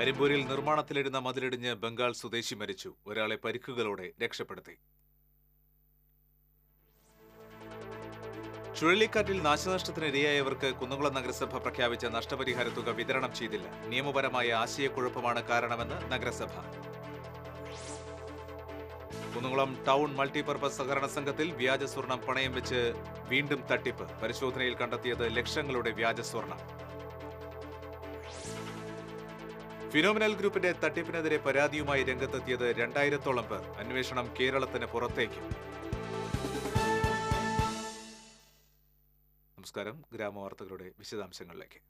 അരിമ്പൂരിൽ നിർമ്മാണത്തിലിരുന്ന മതിലിടിഞ്ഞ് ബംഗാൾ സ്വദേശി മരിച്ചു. ഒരാളെ പരിക്കുകളോടെ രക്ഷപ്പെടുത്തി. ചുഴലിക്കാറ്റിൽ നാശനഷ്ടത്തിന് ഇരയായവർക്ക് കുന്നംകുളം നഗരസഭ പ്രഖ്യാപിച്ച നഷ്ടപരിഹാര തുക വിതരണം ചെയ്തില്ല. നിയമപരമായ ആശയക്കുഴപ്പമാണ് കാരണമെന്ന് നഗരസഭ. കുന്നംകുളം ടൗൺ മൾട്ടിപർപ്പസ് സഹകരണ സംഘത്തിൽ വ്യാജ സ്വർണം പണയം വെച്ച് വീണ്ടും തട്ടിപ്പ്. പരിശോധനയിൽ കണ്ടെത്തിയത് ലക്ഷങ്ങളുടെ വ്യാജ സ്വർണം. ഫിനോമിനൽ ഗ്രൂപ്പിന്റെ തട്ടിപ്പിനെതിരെ പരാതിയുമായി രംഗത്തെത്തിയത് രണ്ടായിരത്തോളം പേർ. അന്വേഷണം കേരളത്തിന് പുറത്തേക്ക്. നമസ്കാരം. ഗ്രാമവാർത്തകളുടെ വിശദാംശങ്ങളിലേക്ക്.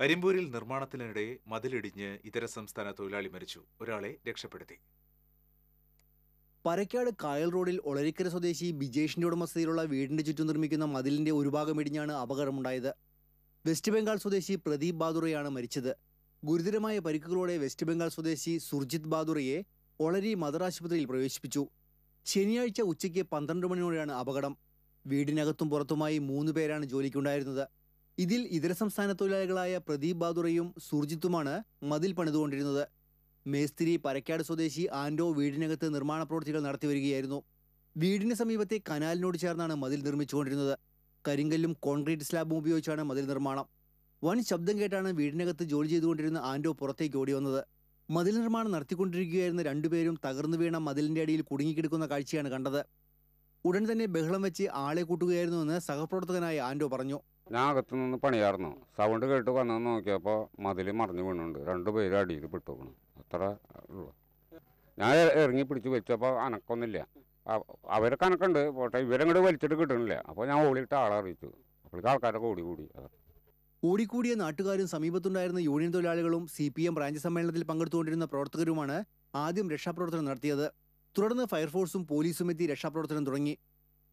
അരിമ്പൂരിൽ നിർമ്മാണത്തിനിടെ മതിലിടിഞ്ഞ് ഇതര സംസ്ഥാന തൊഴിലാളി മരിച്ചു. ഒരാളെ രക്ഷപ്പെടുത്തി. പരക്കാട് കായൽ റോഡിൽ ഒളരിക്കര സ്വദേശി ബിജേഷിന്റെ ഉടമസ്ഥതയിലുള്ള വീടിന്റെ ചുറ്റും നിർമ്മിക്കുന്ന മതിലിന്റെ ഒരു ഭാഗം ഇടിഞ്ഞാണ് അപകടമുണ്ടായത്. വെസ്റ്റ് ബംഗാൾ സ്വദേശി പ്രദീപ് ബാദുറയാണ് മരിച്ചത്. ഗുരുതരമായ പരിക്കുകളോടെ വെസ്റ്റ് ബംഗാൾ സ്വദേശി സുർജിത് ബാദുറയെ ഒളരി മദർ ആശുപത്രിയിൽ പ്രവേശിപ്പിച്ചു. ശനിയാഴ്ച ഉച്ചയ്ക്ക് പന്ത്രണ്ട് മണിയോടെയാണ് അപകടം. വീടിനകത്തും പുറത്തുമായി മൂന്ന് പേരാണ് ജോലിക്കുണ്ടായിരുന്നത്. ഇതിൽ ഇതര സംസ്ഥാന തൊഴിലാളികളായ പ്രദീപ് ബാദുറയും സുർജിത്തുമാണ് മതിൽ പണിതുകൊണ്ടിരുന്നത്. മേസ്തിരി പരക്കാട് സ്വദേശി ആൻഡോ വീടിനകത്ത് നിർമ്മാണ പ്രവൃത്തികൾ നടത്തിവരികയായിരുന്നു. വീടിന് സമീപത്തെ കനാലിനോട് ചേർന്നാണ് മതിൽ നിർമ്മിച്ചുകൊണ്ടിരുന്നത്. കരിങ്കല്ലും കോൺക്രീറ്റ് സ്ലാബും ഉപയോഗിച്ചാണ് മതിൽ നിർമ്മാണം. വൻ ശബ്ദം കേട്ടാണ് വീടിനകത്ത് ജോലി ചെയ്തുകൊണ്ടിരുന്ന ആൻഡോ പുറത്തേക്ക് ഓടി വന്നത്. മതിൽ നിർമ്മാണം നടത്തിക്കൊണ്ടിരിക്കുകയായിരുന്ന രണ്ടുപേരും തകർന്നു വീണ മതിലിന്റെ അടിയിൽ കുടുങ്ങിക്കിടക്കുന്ന കാഴ്ചയാണ് കണ്ടത്. ഉടൻ തന്നെ ബഹളം വെച്ച് ആളെ കൂട്ടുകയായിരുന്നു എന്ന് സഹപ്രവർത്തകനായ ആൻഡോ പറഞ്ഞു. ഞാൻ അകത്തു നിന്ന് പണിയായിരുന്നു സൗണ്ട് കേട്ട് വന്നു നോക്കിയപ്പോൾ മതിൽ മറിഞ്ഞു വീണുണ്ട്. രണ്ടുപേരും അടിയിൽ പെട്ടുപോകണം അത്ര ഉള്ളു. ഞാൻ ഇറങ്ങി പിടിച്ച് വെച്ചപ്പോൾ അനക്കൊന്നുമില്ല അവരൊക്കെ അനക്കുണ്ട് പോട്ടെ ഇവരങ്ങോട്ട് വലിച്ചിട്ട് കിട്ടണില്ല. അപ്പോൾ ഞാൻ ഓടിയിട്ട് ആളെ അറിയിച്ചു. അപ്പോഴേക്ക് ആൾക്കാരൊക്കെ ഓടി കൂടി. അതാ. ഓടിക്കൂടിയ നാട്ടുകാരും സമീപത്തുണ്ടായിരുന്ന യൂണിയൻ തൊഴിലാളികളും സി പി എം ബ്രാഞ്ച് സമ്മേളനത്തിൽ പങ്കെടുത്തുകൊണ്ടിരുന്ന പ്രവർത്തകരുമാണ് ആദ്യം രക്ഷാപ്രവർത്തനം നടത്തിയത്. തുടർന്ന് ഫയർഫോഴ്സും പോലീസും എത്തി രക്ഷാപ്രവർത്തനം തുടങ്ങി.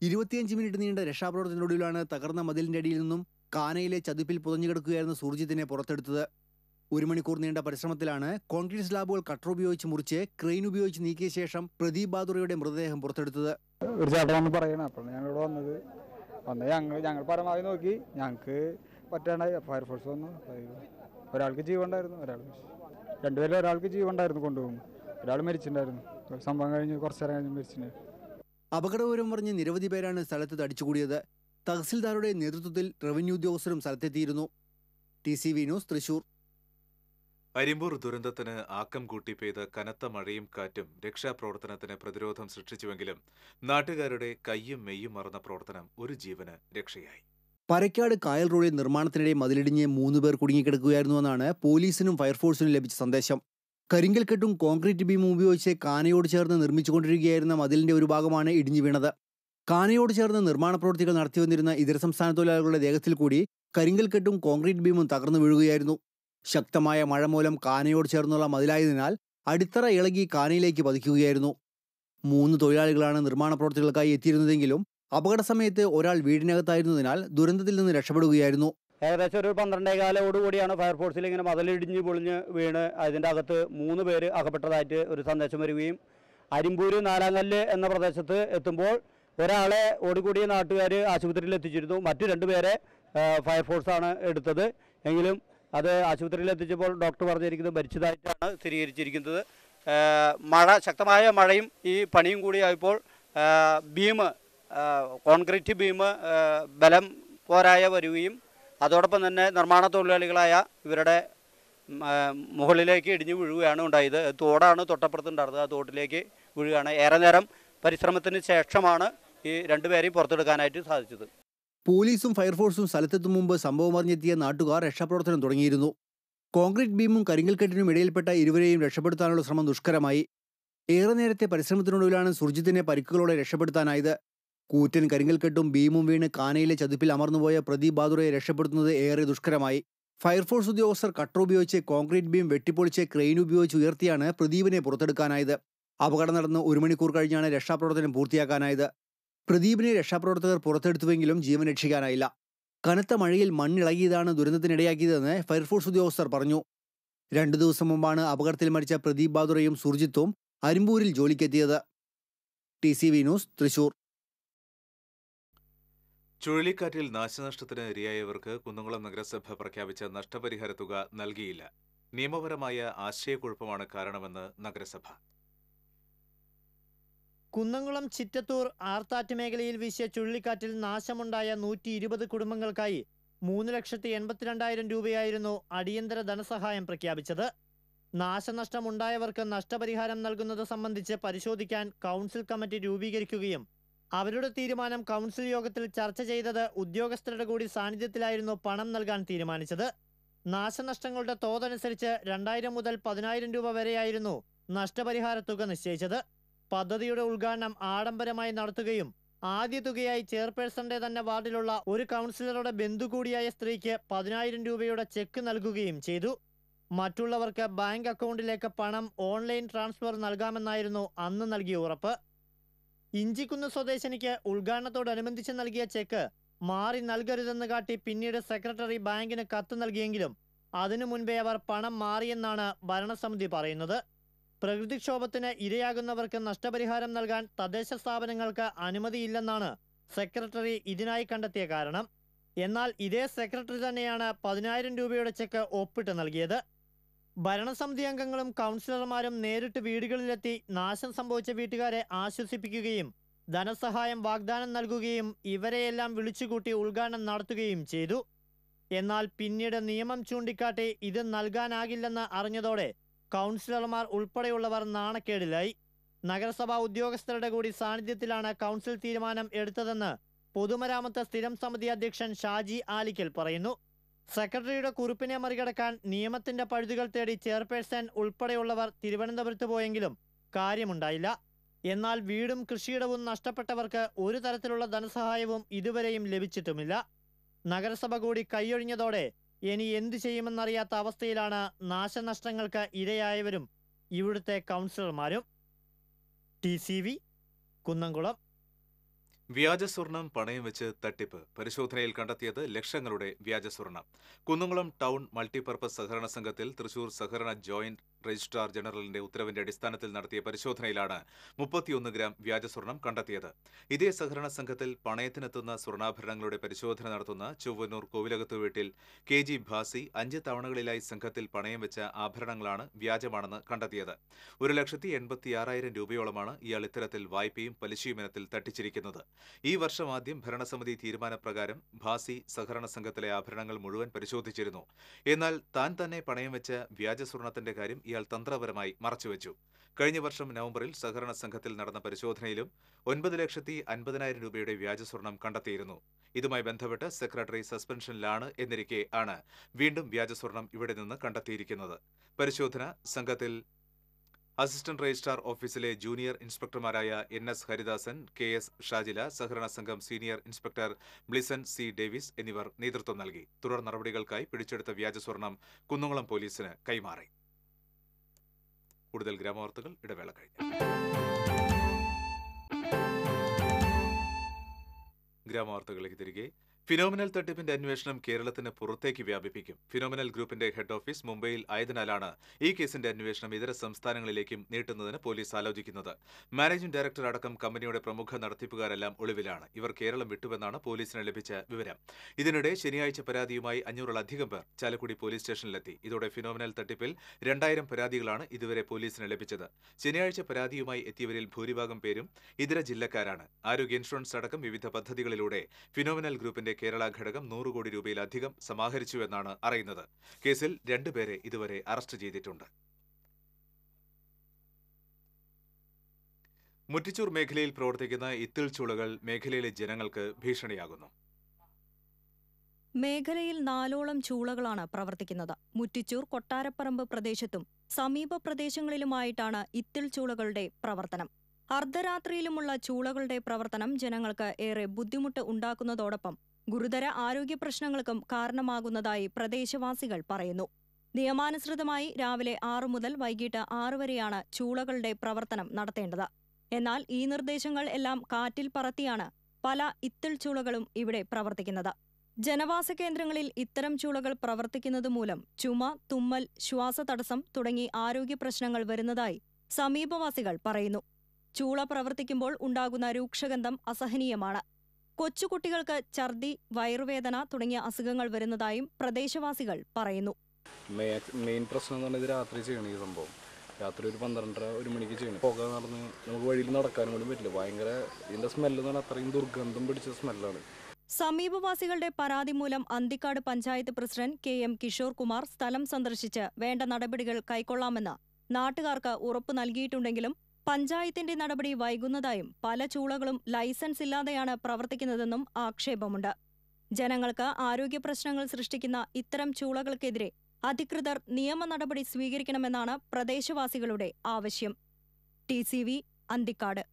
ഇരുപത്തിയഞ്ച് മിനിറ്റ് നീണ്ട രക്ഷാപ്രവർത്തനത്തിനൊടുവിലാണ് തകർന്ന മതിലിന്റെ അടിയിൽ നിന്നും കാനയിലെ ചതുപ്പിൽ പുതഞ്ഞുകിടക്കുകയായിരുന്ന സൂർജിത്തിനെ പുറത്തെടുത്തത്. ഒരു മണിക്കൂർ നീണ്ട പരിശ്രമത്തിലാണ് കോൺക്രീറ്റ് സ്ലാബുകൾ കട്ടർ ഉപയോഗിച്ച് മുറിച്ച് ക്രെയിൻ ഉപയോഗിച്ച് നീക്കിയ ശേഷം പ്രദീപ് ബാദുറയുടെ മൃതദേഹം പുറത്തെടുത്തത്. ഒരു ചേട്ടനാണ് പറയുന്നത്. അപ്പോൾ ഞങ്ങൾ വന്നത്. വന്ന് ഞങ്ങൾ ഞങ്ങൾ പരമാവധി നോക്കി. ഞങ്ങൾക്ക് പറ്റാണ്ടായി. ഫയർഫോഴ്സ് വന്നു. ഒരാൾക്ക് ജീവുണ്ടായിരുന്നു ഒരാൾക്ക് രണ്ടുപേരും ഒരാൾക്ക് ജീവുണ്ടായിരുന്നു കൊണ്ടുപോകും ഒരാൾ മരിച്ചിട്ടുണ്ടായിരുന്നു. സംഭവം കഴിഞ്ഞ് കുറച്ച് നേരം കഴിഞ്ഞ് മരിച്ചിട്ടുണ്ടായിരുന്നു അപകടവിവരം പറഞ്ഞ് നിരവധി പേരാണ് സ്ഥലത്ത് തടിച്ചുകൂടിയത്. തഹസിൽദാരുടെ നേതൃത്വത്തിൽ റവന്യൂ ഉദ്യോഗസ്ഥരും സ്ഥലത്തെത്തിയിരുന്നു. T C V news Thrissur. Arimbur ദുരന്തത്തിന് ആക്കം കൂട്ടി പെയ്ത കനത്ത മഴയും കാറ്റും രക്ഷാപ്രവർത്തനത്തിന് പ്രതിരോധം സൃഷ്ടിച്ചുവെങ്കിലും നാട്ടുകാരുടെ കയ്യും മെയ്യും മറന്ന പ്രവർത്തനം ഒരു ജീവന് രക്ഷയായി. പരക്കാട് കായൽ റോഡിൽ നിർമ്മാണത്തിനിടെ മതിലിടിഞ്ഞ് മൂന്ന് പേർ കുടുങ്ങിക്കിടക്കുകയായിരുന്നുവെന്നാണ് പോലീസിനും ഫയർഫോഴ്സിനും ലഭിച്ച സന്ദേശം. കരിങ്കൽ കെട്ടും കോൺക്രീറ്റ് ബീമും ഉപയോഗിച്ച് കാനയോട് ചേർന്ന് നിർമ്മിച്ചുകൊണ്ടിരിക്കുകയായിരുന്ന മതിലിന്റെ ഒരു ഭാഗമാണ് ഇടിഞ്ഞു വീണത്. കാനയോട് ചേർന്ന് നിർമ്മാണ പ്രവൃത്തികൾ നടത്തിവന്നിരുന്ന ഇതര സംസ്ഥാന തൊഴിലാളികളുടെ ദേഹത്തിൽ കൂടി കരിങ്കൽ കെട്ടും കോൺക്രീറ്റ് ബീമും തകർന്നു വീഴുകയായിരുന്നു. ശക്തമായ മഴ മൂലം കാനയോട് ചേർന്നുള്ള മതിലായതിനാൽ അടിത്തറ ഇളകി കാനയിലേക്ക് പതിക്കുകയായിരുന്നു. മൂന്ന് തൊഴിലാളികളാണ് നിർമ്മാണ പ്രവർത്തികൾക്കായി എത്തിയിരുന്നതെങ്കിലും അപകട സമയത്ത് ഒരാൾ വീടിനകത്തായിരുന്നതിനാൽ ദുരന്തത്തിൽ നിന്ന് രക്ഷപ്പെടുകയായിരുന്നു. ഏകദേശം ഒരു പന്ത്രണ്ടേകാലോട് കൂടിയാണ് ഫയർഫോഴ്സിൽ ഇങ്ങനെ മതിലിടിഞ്ഞ് പൊളിഞ്ഞ് വീണ് അതിന്റെ അകത്ത് മൂന്ന് പേര് അകപ്പെട്ടതായിട്ട് ഒരു സന്ദേശം വരികയും അരിമ്പൂര് നാലാങ്കല്ല് എന്ന പ്രദേശത്ത് എത്തുമ്പോൾ ഒരാളെ ഓടിക്കൂടിയ നാട്ടുകാർ ആശുപത്രിയിൽ എത്തിച്ചിരുന്നു മറ്റു രണ്ടുപേരെ ഫയർഫോഴ്സാണ് എടുത്തത്. എങ്കിലും അത് ആശുപത്രിയിൽ എത്തിച്ചപ്പോൾ ഡോക്ടർ പറഞ്ഞിരിക്കുന്നത് മരിച്ചതായിട്ടാണ് സ്ഥിരീകരിച്ചിരിക്കുന്നത്. മഴ ശക്തമായ മഴയും ഈ പണിയും കൂടിയായപ്പോൾ ഭീമ് കോൺക്രീറ്റ് ബീം ബലം പോരായ വരികയും അതോടൊപ്പം തന്നെ നിർമ്മാണ തൊഴിലാളികളായ ഇവരുടെ മുകളിലേക്ക് ഇടിഞ്ഞു വീഴുകയാണ് ഉണ്ടായത്. തോടാണ് തൊട്ടപ്പുറത്തുണ്ടായിരുന്നത് ആ തോട്ടിലേക്ക് വീഴുകയാണ്. ഏറെ നേരം പരിശ്രമത്തിന് ശേഷമാണ് ഈ രണ്ടുപേരെയും പുറത്തെടുക്കാനായിട്ട് സാധിച്ചത്. പോലീസും ഫയർഫോഴ്സും സ്ഥലത്തെത്തും മുമ്പ് സംഭവം അറിഞ്ഞെത്തിയ നാട്ടുകാർ രക്ഷാപ്രവർത്തനം തുടങ്ങിയിരുന്നു. കോൺക്രീറ്റ് ബീമും കരിങ്കൽക്കെട്ടിനും ഇടയിൽപ്പെട്ട ഇരുവരെയും രക്ഷപ്പെടുത്താനുള്ള ശ്രമം ദുഷ്കരമായി. ഏറെ നേരത്തെ പരിശ്രമത്തിനൊടുവിലാണ് സുർജിത്തിനെ പരിക്കുകളോടെ രക്ഷപ്പെടുത്താനായത്. കൂറ്റൻ കരിങ്കൽ കെട്ടും ബീമും വീണ് കാനയിലെ ചതുപ്പിൽ അമർന്നുപോയ പ്രദീപ് ബാദുറയെ രക്ഷപ്പെടുത്തുന്നത് ഏറെ ദുഷ്കരമായി. ഫയർഫോഴ്സ് ഉദ്യോഗസ്ഥർ കട്ടർ ഉപയോഗിച്ച് കോൺക്രീറ്റ് ബീം വെട്ടിപ്പൊളിച്ച് ക്രെയിൻ ഉപയോഗിച്ച് ഉയർത്തിയാണ് പ്രദീപിനെ പുറത്തെടുക്കാനായത്. അപകടം നടന്ന് ഒരു മണിക്കൂർ കഴിഞ്ഞാണ് രക്ഷാപ്രവർത്തനം പൂർത്തിയാക്കാനായത്. പ്രദീപിനെ രക്ഷാപ്രവർത്തകർ പുറത്തെടുത്തുവെങ്കിലും ജീവൻ രക്ഷിക്കാനായില്ല. കനത്ത മഴയിൽ മണ്ണിളകിയതാണ് ദുരന്തത്തിനിടയാക്കിയതെന്ന് ഫയർഫോഴ്സ് ഉദ്യോഗസ്ഥർ പറഞ്ഞു. രണ്ടു ദിവസം മുമ്പാണ് അപകടത്തിൽ മരിച്ച പ്രദീപ് ബാദുറയും സുർജിത്തും അരിമ്പൂരിൽ ജോലിക്കെത്തിയത്. T C V news Thrissur. ചുഴലിക്കാറ്റിൽ നാശനഷ്ടത്തിന് ഇരയായവർക്ക് കുന്നംകുളം നഗരസഭ പ്രഖ്യാപിച്ച നഷ്ടപരിഹാര തുക നൽകിയില്ല. നിയമപരമായ ആശയക്കുഴപ്പമാണ് കാരണമെന്ന് നഗരസഭ. കുന്നംകുളം ചിറ്റത്തൂർ ആർത്താറ്റ് മേഖലയിൽ വീശിയ ചുഴലിക്കാറ്റിൽ നാശമുണ്ടായ നൂറ്റി ഇരുപത് കുടുംബങ്ങൾക്കായി മൂന്ന് ലക്ഷത്തി എൺപത്തിരണ്ടായിരം രൂപയായിരുന്നു അടിയന്തര ധനസഹായം പ്രഖ്യാപിച്ചത്. നാശനഷ്ടമുണ്ടായവർക്ക് നഷ്ടപരിഹാരം നൽകുന്നത് സംബന്ധിച്ച് പരിശോധിക്കാൻ കൗൺസിൽ കമ്മിറ്റി രൂപീകരിക്കുകയും അവരുടെ തീരുമാനം കൗൺസിൽ യോഗത്തിൽ ചർച്ച ചെയ്തത് ഉദ്യോഗസ്ഥരുടെ കൂടി സാന്നിധ്യത്തിലായിരുന്നു പണം നൽകാൻ തീരുമാനിച്ചത്. നാശനഷ്ടങ്ങളുടെ തോതനുസരിച്ച് രണ്ടായിരം മുതൽ പതിനായിരം രൂപ വരെയായിരുന്നു നഷ്ടപരിഹാര തുക നിശ്ചയിച്ചത്. പദ്ധതിയുടെ ഉദ്ഘാടനം ആഡംബരമായി നടത്തുകയും ആദ്യ തുകയായി ചെയർപേഴ്സന്റെ തന്നെ വാർഡിലുള്ള ഒരു കൗൺസിലറുടെ ബന്ധു കൂടിയായ സ്ത്രീക്ക് പതിനായിരം രൂപയുടെ ചെക്ക് നൽകുകയും ചെയ്തു. മറ്റുള്ളവർക്ക് ബാങ്ക് അക്കൗണ്ടിലേക്ക് പണം ഓൺലൈൻ ട്രാൻസ്ഫർ നൽകാമെന്നായിരുന്നു അന്ന് നൽകിയ ഉറപ്പ്. ഇഞ്ചിക്കുന്ന് സ്വദേശിനിക്ക് ഉദ്ഘാടനത്തോടനുബന്ധിച്ച് നൽകിയ ചെക്ക് മാറി നൽകരുതെന്ന് കാട്ടി പിന്നീട് സെക്രട്ടറി ബാങ്കിന് കത്ത് നൽകിയെങ്കിലും അതിനു മുൻപേ അവർ പണം മാറിയെന്നാണ് ഭരണസമിതി പറയുന്നത്. പ്രകൃതിക്ഷോഭത്തിന് ഇരയാകുന്നവർക്ക് നഷ്ടപരിഹാരം നൽകാൻ തദ്ദേശ സ്ഥാപനങ്ങൾക്ക് അനുമതിയില്ലെന്നാണ് സെക്രട്ടറി ഇതിനായി കണ്ടെത്തിയ കാരണം. എന്നാൽ ഇതേ സെക്രട്ടറി തന്നെയാണ് പതിനായിരം രൂപയുടെ ചെക്ക് ഒപ്പിട്ട് നൽകിയത്. ഭരണസമിതി അംഗങ്ങളും കൗൺസിലർമാരും നേരിട്ട് വീടുകളിലെത്തി നാശം സംഭവിച്ച വീട്ടുകാരെ ആശ്വസിപ്പിക്കുകയും ധനസഹായം വാഗ്ദാനം നൽകുകയും ഇവരെയെല്ലാം വിളിച്ചുകൂട്ടി ഉദ്ഘാടനം നടത്തുകയും ചെയ്തു. എന്നാൽ പിന്നീട് നിയമം ചൂണ്ടിക്കാട്ടി ഇത് നൽകാനാകില്ലെന്ന് അറിഞ്ഞതോടെ കൗൺസിലർമാർ ഉൾപ്പെടെയുള്ളവർ നാണക്കേടിലായി. നഗരസഭാ ഉദ്യോഗസ്ഥരുടെ കൂടി സാന്നിധ്യത്തിലാണ് കൗൺസിൽ തീരുമാനം എടുത്തതെന്ന് പൊതുമരാമത്ത് സ്ഥിരം സമിതി അധ്യക്ഷൻ ഷാജി ആലിക്കൽ പറയുന്നു. സെക്രട്ടറിയുടെ കുറിപ്പിനെ മറികടക്കാൻ നിയമത്തിന്റെ പഴുതുകൾ തേടി ചെയർപേഴ്സൺ ഉൾപ്പെടെയുള്ളവർ തിരുവനന്തപുരത്ത് പോയെങ്കിലും കാര്യമുണ്ടായില്ല. എന്നാൽ വീടും കൃഷിയിടവും നഷ്ടപ്പെട്ടവർക്ക് ഒരു തരത്തിലുള്ള ധനസഹായവും ഇതുവരെയും ലഭിച്ചിട്ടുമില്ല. നഗരസഭ കൂടി കൈയൊഴിഞ്ഞതോടെ ഇനി എന്തു ചെയ്യുമെന്നറിയാത്ത അവസ്ഥയിലാണ് നാശനഷ്ടങ്ങൾക്ക് ഇരയായവരും ഇവിടുത്തെ കൗൺസിലർമാരും. T C V Kunnamkulam. വ്യാജസ്വർണം പണയം വെച്ച് തട്ടിപ്പ്. പരിശോധനയിൽ കണ്ടെത്തിയത് ലക്ഷങ്ങളുടെ വ്യാജസ്വർണം. കുന്നംകുളം ടൗൺ മൾട്ടിപർപ്പസ് സഹകരണ സംഘത്തിൽ തൃശൂർ സഹകരണ ജോയിന്റ് രജിസ്ട്രാർ ജനറലിന്റെ ഉത്തരവിന്റെ അടിസ്ഥാനത്തിൽ നടത്തിയ പരിശോധനയിലാണ് മുപ്പത്തിയൊന്ന് ഗ്രാം വ്യാജ വ്യാജസ്വർണം കണ്ടെത്തിയത്. ഇതേ സഹകരണ സംഘത്തിൽ പണയത്തിനെത്തുന്ന സ്വർണാഭരണങ്ങളുടെ പരിശോധന നടത്തുന്ന ചൊവ്വന്നൂർ കോവിലകത്ത് വീട്ടിൽ കെ ജി ഭാസി അഞ്ച് തവണകളിലായി സംഘത്തിൽ പണയം വെച്ച ആഭരണങ്ങളാണ് വ്യാജമാണെന്ന് കണ്ടെത്തിയത്. ഒരു ലക്ഷത്തി എൺപത്തിയാറായിരം രൂപയോളമാണ് ഇയാൾ ഇത്തരത്തിൽ വായ്പയും പലിശയും ഇനത്തിൽ തട്ടിച്ചിരിക്കുന്നത്. ഈ വർഷം ആദ്യം ഭരണസമിതി തീരുമാനപ്രകാരം ഭാസി സഹകരണ സംഘത്തിലെ ആഭരണങ്ങൾ മുഴുവൻ പരിശോധിച്ചിരുന്നു. എന്നാൽ താൻ തന്നെ പണയം വെച്ച വ്യാജ സ്വർണത്തിന്റെ കാര്യം ഇയാൾ തന്ത്രപരമായി മറച്ചുവെച്ചു. കഴിഞ്ഞ വർഷം നവംബറിൽ സഹകരണ സംഘത്തിൽ നടന്ന പരിശോധനയിലും ഒൻപത് ലക്ഷത്തി അൻപതിനായിരം രൂപയുടെ വ്യാജ സ്വർണം കണ്ടെത്തിയിരുന്നു. ഇതുമായി ബന്ധപ്പെട്ട് സെക്രട്ടറി സസ്പെൻഷനിലാണ് എന്നിരിക്കെ ആണ് വീണ്ടും വ്യാജ സ്വർണം ഇവിടെ നിന്ന് കണ്ടെത്തിയിരിക്കുന്നത്. പരിശോധന സംഘത്തിൽ അസിസ്റ്റന്റ് രജിസ്ട്രാർ ഓഫീസിലെ junior ഇൻസ്പെക്ടർമാരായ N S Haridasan K S Shajila സഹകരണ സംഘം senior inspector Blison C Davis എന്നിവർ നേതൃത്വം നൽകി. തുടർ നടപടികൾക്കായി പിടിച്ചെടുത്ത വ്യാജ സ്വർണം കുന്നംകുളം പോലീസിന് കൈമാറി. കൂടുതൽ ഗ്രാമവാർത്തകൾ ഇടവേള കഴിഞ്ഞു. ഗ്രാമവാർത്തകളിലേക്ക് തിരികെ ഫിനോമിനൽ തട്ടിപ്പിന്റെ അന്വേഷണം കേരളത്തിന് പുറത്തേക്ക് വ്യാപിപ്പിക്കും. ഫിനോമിനൽ ഗ്രൂപ്പിന്റെ ഹെഡ് ഓഫീസ് മുംബൈയിൽ ആയതിനാലാണ് ഈ കേസിന്റെ അന്വേഷണം ഇതര സംസ്ഥാനങ്ങളിലേക്കും നീട്ടുന്നതിന് പോലീസ് ആലോചിക്കുന്നത്. മാനേജിംഗ് ഡയറക്ടർ അടക്കം കമ്പനിയുടെ പ്രമുഖ നടത്തിപ്പുകാരെല്ലാം ഒളിവിലാണ്. ഇവർ കേരളം വിട്ടുവെന്നാണ് പോലീസിന് ലഭിച്ച വിവരം. ഇതിനിടെ ശനിയാഴ്ച പരാതിയുമായി അഞ്ഞൂറിലധികം പേർ ചാലക്കുടി പോലീസ് സ്റ്റേഷനിലെത്തി. ഇതോടെ ഫിനോമിനൽ തട്ടിപ്പിൽ രണ്ടായിരം പരാതികളാണ് ഇതുവരെ പോലീസിന് ലഭിച്ചത്. ശനിയാഴ്ച പരാതിയുമായി എത്തിയവരിൽ ഭൂരിഭാഗം പേരും ഇതര ജില്ലക്കാരാണ്. ആരോഗ്യ ഇൻഷുറൻസ് അടക്കം വിവിധ പദ്ധതികളിലൂടെ ഫിനോമിനൽ ഗ്രൂപ്പിന്റെ കേരള ഘടകം നൂറ് കോടി രൂപയിലധികം സമാഹരിച്ചുവെന്നാണ് അറിയുന്നത്. കേസിൽ രണ്ടുപേരെ ഇതുവരെ അറസ്റ്റ് ചെയ്തിട്ടുണ്ട്. മുറ്റിച്ചൂർ മേഖലയിൽ പ്രവർത്തിക്കുന്ന ഇത്തിൽ ചുളകൾ മേഖലയിലെ ജനങ്ങൾക്ക് ഭീഷണിയാകുന്നു. മേഖലയിൽ നാലോളം ചൂളകളാണ് പ്രവർത്തിക്കുന്നത്. മുറ്റിച്ചൂർ കൊട്ടാരപ്പറമ്പ് പ്രദേശത്തും സമീപ പ്രദേശങ്ങളിലുമായിട്ടാണ് ഇത്തിൽ ചൂളകളുടെ പ്രവർത്തനം. അർദ്ധരാത്രിയിലുമുള്ള ചൂളകളുടെ പ്രവർത്തനം ജനങ്ങൾക്ക് ഏറെ ബുദ്ധിമുട്ട് ഉണ്ടാക്കുന്നതോടൊപ്പം ഗുരുതര ആരോഗ്യ പ്രശ്നങ്ങൾക്കും കാരണമാകുന്നതായി പ്രദേശവാസികൾ പറയുന്നു. നിയമാനുസൃതമായി രാവിലെ ആറു മുതൽ വൈകിട്ട് ആറ് വരെയാണ് ചൂളകളുടെ പ്രവർത്തനം നടത്തേണ്ടത്. എന്നാൽ ഈ നിർദ്ദേശങ്ങൾ എല്ലാം കാറ്റിൽ പറത്തിയാണ് പല ഇത്തിൾ ചൂളകളും ഇവിടെ പ്രവർത്തിക്കുന്നത്. ജനവാസ കേന്ദ്രങ്ങളിൽ ഇത്തരം ചൂളകൾ പ്രവർത്തിക്കുന്നത് മൂലം ചുമ തുമ്മൽ ശ്വാസതടസ്സം തുടങ്ങി ആരോഗ്യ പ്രശ്നങ്ങൾ വരുന്നതായി സമീപവാസികൾ പറയുന്നു. ചൂള പ്രവർത്തിക്കുമ്പോൾ ഉണ്ടാകുന്ന രൂക്ഷഗന്ധം അസഹനീയമാണ്. കൊച്ചുകുട്ടികൾക്ക് ഛർദി വയറുവേദന തുടങ്ങിയ അസുഖങ്ങൾ വരുന്നതായും പ്രദേശവാസികൾ പറയുന്നു. മെയിൻ പ്രശ്നം എന്ന് പറഞ്ഞാൽ രാത്രി ചെയ്യണം ഈ സംഭവം. രാത്രി ഒരു പന്ത്രണ്ടര ഒരു മണിക്ക് ചെയ്യണം. പുക നടന്ന് നമുക്ക് വഴിയിൽ നടക്കാനും കൂടി പറ്റില്ല. ഭയങ്കര ഇതിന്റെ സ്മെല്ല് എന്ന് പറഞ്ഞാൽ അത്രയും ദുർഗന്ധം പിടിച്ച സ്മെല്ലാണ് സമീപവാസികളുടെ പരാതി മൂലം Anthikad panchayat president K M Kishore Kumar സ്ഥലം സന്ദർശിച്ച് വേണ്ട നടപടികൾ കൈക്കൊള്ളാമെന്ന് നാട്ടുകാർക്ക് ഉറപ്പു നൽകിയിട്ടുണ്ടെങ്കിലും പഞ്ചായത്തിന്റെ നടപടി വൈകുന്നതായും പല ചൂളകളും ലൈസൻസ് ഇല്ലാതെയാണ് പ്രവർത്തിക്കുന്നതെന്നും ആക്ഷേപമുണ്ട്. ജനങ്ങൾക്ക് ആരോഗ്യ പ്രശ്നങ്ങൾ സൃഷ്ടിക്കുന്ന ഇത്തരം ചൂളകൾക്കെതിരെ അധികൃതർ നിയമ നടപടി സ്വീകരിക്കണമെന്നാണ് പ്രദേശവാസികളുടെ ആവശ്യം. T C V Anthikad.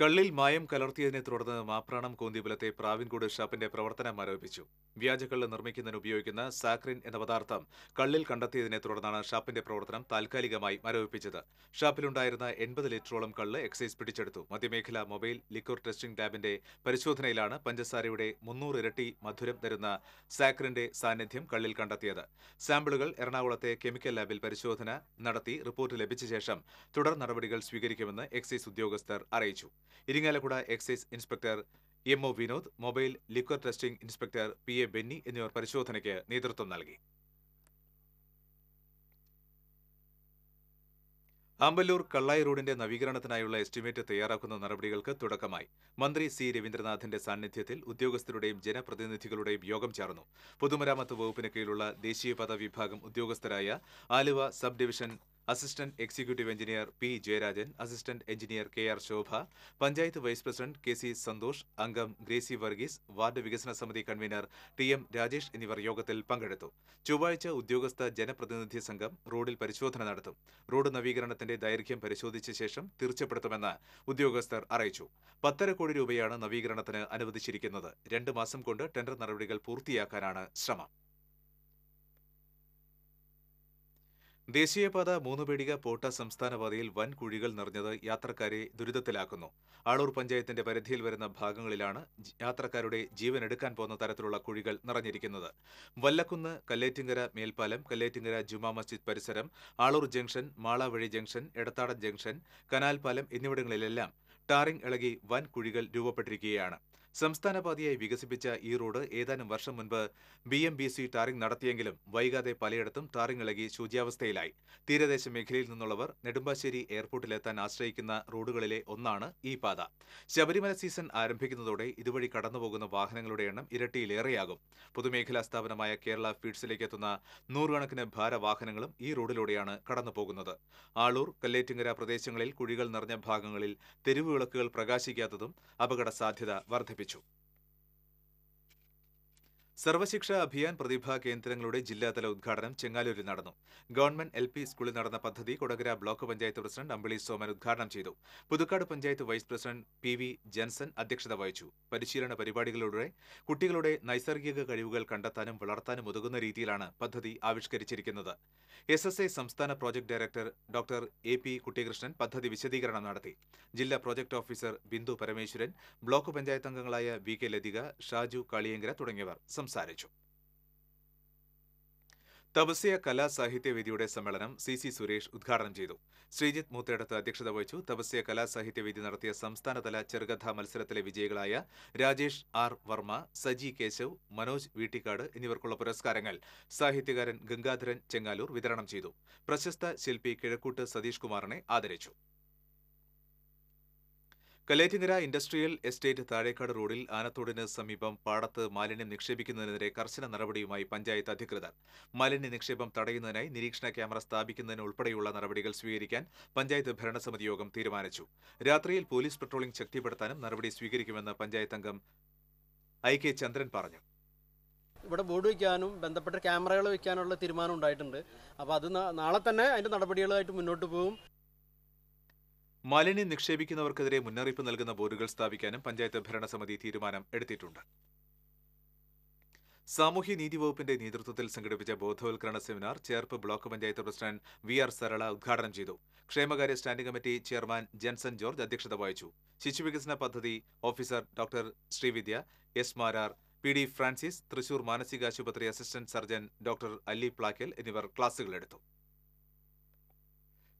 കള്ളിൽ മായം കലർത്തിയതിനെ തുടർന്ന് മാപ്രാണം കോന്തിപുലത്തെ പ്രാവിൻകൂട് ഷാപ്പിന്റെ പ്രവർത്തനം ആരോപിച്ചു. വ്യാജക്കള്ള് നിർമ്മിക്കുന്നതിന് ഉപയോഗിക്കുന്ന സാക്രിൻ എന്ന പദാർത്ഥം കള്ളിൽ കണ്ടെത്തിയതിനെ തുടർന്നാണ് ഷാപ്പിന്റെ പ്രവർത്തനം താൽക്കാലികമായി മരവിപ്പിച്ചത്. ഷാപ്പിലുണ്ടായിരുന്ന എൺപത് ലിറ്ററോളം കള്ള് എക്സൈസ് പിടിച്ചെടുത്തു. മധ്യമേഖല മൊബൈൽ ലിക്വർ ടെസ്റ്റിംഗ് ലാബിന്റെ പരിശോധനയിലാണ് പഞ്ചസാരയുടെ മുന്നൂറ് ഇരട്ടി മധുരം തരുന്ന സാക്രിന്റെ സാന്നിധ്യം കള്ളിൽ കണ്ടെത്തിയത്. സാമ്പിളുകൾ എറണാകുളത്തെ കെമിക്കൽ ലാബിൽ പരിശോധന നടത്തി റിപ്പോർട്ട് ലഭിച്ച ശേഷം തുടർ നടപടികൾ സ്വീകരിക്കുമെന്ന് എക്സൈസ് ഉദ്യോഗസ്ഥർ അറിയിച്ചു. Irinjalakuda excise inspector M O Vinod mobile liquor testing inspector P A Benny എന്നിവർ പരിശോധനയ്ക്ക് നേതൃത്വം നൽകി. അമ്പല്ലൂർ കള്ളായി റോഡിന്റെ നവീകരണത്തിനായുള്ള എസ്റ്റിമേറ്റ് തയ്യാറാക്കുന്ന നടപടികൾക്ക് തുടക്കമായി. മന്ത്രി സി രവീന്ദ്രനാഥിന്റെ സാന്നിധ്യത്തിൽ ഉദ്യോഗസ്ഥരുടെയും ജനപ്രതിനിധികളുടെയും യോഗം ചേർന്നു. പൊതുമരാമത്ത് വകുപ്പിന് കീഴിലുള്ള ദേശീയപാത വിഭാഗം ഉദ്യോഗസ്ഥരായ Aluva sub division assistant executive engineer P Jayarajan assistant engineer K R Shobha panchayat vice president K C Santhosh അംഗം ഗ്രേസി വർഗീസ് വാർഡ് വികസന സമിതി കൺവീനർ ടി എം രാജേഷ് എന്നിവർ യോഗത്തിൽ പങ്കെടുത്തു. ചൊവ്വാഴ്ച ഉദ്യോഗസ്ഥ ജനപ്രതിനിധി സംഘം റോഡിൽ പരിശോധന നടത്തും. റോഡ് നവീകരണത്തിന്റെ ദൈർഘ്യം പരിശോധിച്ച ശേഷം തീർച്ചപ്പെടുത്തുമെന്ന് ഉദ്യോഗസ്ഥർ അറിയിച്ചു. പത്തര കോടി രൂപയാണ് നവീകരണത്തിന് അനുവദിച്ചിരിക്കുന്നത്. രണ്ട് മാസം കൊണ്ട് ടെൻഡർ നടപടികൾ പൂർത്തിയാക്കാനാണ് ശ്രമം. ദേശീയപാത മൂന്ന് പേടിക പോട്ട സംസ്ഥാനപാതയിൽ വൻ കുഴികൾ നിറഞ്ഞത് യാത്രക്കാരെ ദുരിതത്തിലാക്കുന്നു. ആളൂർ പഞ്ചായത്തിന്റെ പരിധിയിൽ വരുന്ന ഭാഗങ്ങളിലാണ് യാത്രക്കാരുടെ ജീവൻ എടുക്കാൻ പോകുന്ന തരത്തിലുള്ള കുഴികൾ നിറഞ്ഞിരിക്കുന്നത്. വല്ലക്കുന്ന് കല്ലേറ്റിങ്കര മേൽപ്പാലം കല്ലേറ്റിങ്കര ജുമാ മസ്ജിദ് പരിസരം ആളൂർ ജംഗ്ഷൻ മാളാവഴി ജംഗ്ഷൻ എടത്താടൻ ജംഗ്ഷൻ കനാൽ പാലം എന്നിവിടങ്ങളിലെല്ലാം ടാറിംഗ് ഇളകി വൻ കുഴികൾ രൂപപ്പെട്ടിരിക്കുകയാണ്. സംസ്ഥാന പാതയായി വികസിപ്പിച്ച ഈ റോഡ് ഏതാനും വർഷം മുൻപ് B M B C tarring നടത്തിയെങ്കിലും വൈകാതെ പലയിടത്തും ടാറിംഗ് ഇളകി ശൂച്യാവസ്ഥയിലായി. തീരദേശ മേഖലയിൽ നിന്നുള്ളവർ നെടുമ്പാശ്ശേരി എയർപോർട്ടിലെത്താൻ ആശ്രയിക്കുന്ന റോഡുകളിലെ ഒന്നാണ് ഈ പാത. ശബരിമല സീസൺ ആരംഭിക്കുന്നതോടെ ഇതുവഴി കടന്നുപോകുന്ന വാഹനങ്ങളുടെ എണ്ണം ഇരട്ടിയിലേറെയാകും. പൊതുമേഖലാ സ്ഥാപനമായ കേരള ഫീഡ്സിലേക്ക് എത്തുന്ന നൂറുകണക്കിന് ഭാരവാഹനങ്ങളും ഈ റോഡിലൂടെയാണ് കടന്നുപോകുന്നത്. ആളൂർ കല്ലേറ്റിങ്ങര പ്രദേശങ്ങളിൽ കുഴികൾ നിറഞ്ഞ ഭാഗങ്ങളിൽ തെരുവ് വിളക്കുകൾ പ്രകാശിക്കാത്തതും അപകട സാധ്യത വർദ്ധിപ്പിച്ചു. hecho. സർവശിക്ഷ അഭിയാൻ പ്രതിഭാ കേന്ദ്രങ്ങളുടെ ജില്ലാതല ഉദ്ഘാടനം ചെങ്ങാലൂരിൽ നടന്നു. ഗവൺമെന്റ് എൽ പി സ്കൂളിൽ നടന്ന പദ്ധതി കൊടകര ബ്ലോക്ക് പഞ്ചായത്ത് പ്രസിഡന്റ് അമ്പിളി സോമൻ ഉദ്ഘാടനം ചെയ്തു. Puthukkad panchayat vice president P V Jenson അധ്യക്ഷത വഹിച്ചു. പരിശീലന പരിപാടികളിലൂടെ കുട്ടികളുടെ നൈസർഗിക കഴിവുകൾ കണ്ടെത്താനും വളർത്താനും ഉതകുന്ന രീതിയിലാണ് പദ്ധതി ആവിഷ്കരിച്ചിരിക്കുന്നത്. എസ് എസ് ഐ സംസ്ഥാന project director doctor A P Kuttikrishnan പദ്ധതി വിശദീകരണം നടത്തി. ജില്ലാ project officer Bindu Parameswaran block panchayat അംഗങ്ങളായ വി കെ ലതിക ഷാജു കാളിയങ്കര തുടങ്ങിയവർ സംസാരിച്ചു. തപസ്യ കലാ സാഹിത്യവേദിയുടെ സമ്മേളനം സി സി സുരേഷ് ഉദ്ഘാടനം ചെയ്തു. ശ്രീജിത്ത് മൂത്തേടത്ത് അധ്യക്ഷത വഹിച്ചു. തപസ്യ കലാ സാഹിത്യവേദി നടത്തിയ സംസ്ഥാനതല ചെറുകഥാ മത്സരത്തിലെ വിജയികളായ രാജേഷ് ആർ വർമ്മ സജി കേശവ് മനോജ് വീട്ടിക്കാട് എന്നിവർക്കുള്ള പുരസ്കാരങ്ങൾ സാഹിത്യകാരൻ ഗംഗാധരൻ ചെങ്ങാലൂർ വിതരണം ചെയ്തു. പ്രശസ്ത ശില്പി കിഴക്കൂട്ട് സതീഷ് കുമാറിനെ ആദരിച്ചു. കലേറ്റിങ്ങര ഇൻഡസ്ട്രിയൽ എസ്റ്റേറ്റ് താഴേക്കാട് റോഡിൽ ആനത്തോടിന് സമീപം പാടത്ത് മാലിന്യം നിക്ഷേപിക്കുന്നതിനെതിരെ കർശന നടപടിയുമായി പഞ്ചായത്ത് അധികൃതർ. മാലിന്യ നിക്ഷേപം തടയുന്നതിനായി നിരീക്ഷണ ക്യാമറ സ്ഥാപിക്കുന്നതിന് ഉൾപ്പെടെയുള്ള നടപടികൾ സ്വീകരിക്കാൻ പഞ്ചായത്ത് ഭരണസമിതി യോഗം തീരുമാനിച്ചു. രാത്രിയിൽ പോലീസ് പെട്രോളിംഗ് ശക്തിപ്പെടുത്താനും നടപടി സ്വീകരിക്കുമെന്ന് പഞ്ചായത്ത് അംഗം ഐ കെ ചന്ദ്രൻ പറഞ്ഞു. ഇവിടെ ബോർഡ് വയ്ക്കാനും ബന്ധപ്പെട്ട ക്യാമറകൾ വയ്ക്കാനുള്ള തീരുമാനം ഉണ്ടായിട്ടുണ്ട്. അപ്പോൾ അത് നാളെ തന്നെ അതിന്റെ നടപടികളുമായിട്ട് മുന്നോട്ട് പോകും. മാലിന്യം നിക്ഷേപിക്കുന്നവർക്കെതിരെ മുന്നറിയിപ്പ് നൽകുന്ന ബോർഡുകൾ സ്ഥാപിക്കാനും പഞ്ചായത്ത് ഭരണസമിതി തീരുമാനം എടുത്തിട്ടുണ്ട്. സാമൂഹ്യ നീതി വകുപ്പിന്റെ നേതൃത്വത്തിൽ സംഘടിപ്പിച്ച ബോധവൽക്കരണ seminar Cherpu block panchayat president V R Sarala ഉദ്ഘാടനം ചെയ്തു. ക്ഷേമകാര്യ standing committee chairman Jenson George അധ്യക്ഷത വഹിച്ചു. ശിശുവികസന പദ്ധതി officer doctor Sreevidya S Marar P D Francis Thrissur മാനസികാശുപത്രി assistant surgeon doctor Alli Plakkal എന്നിവർ ക്ലാസുകളെടുത്തു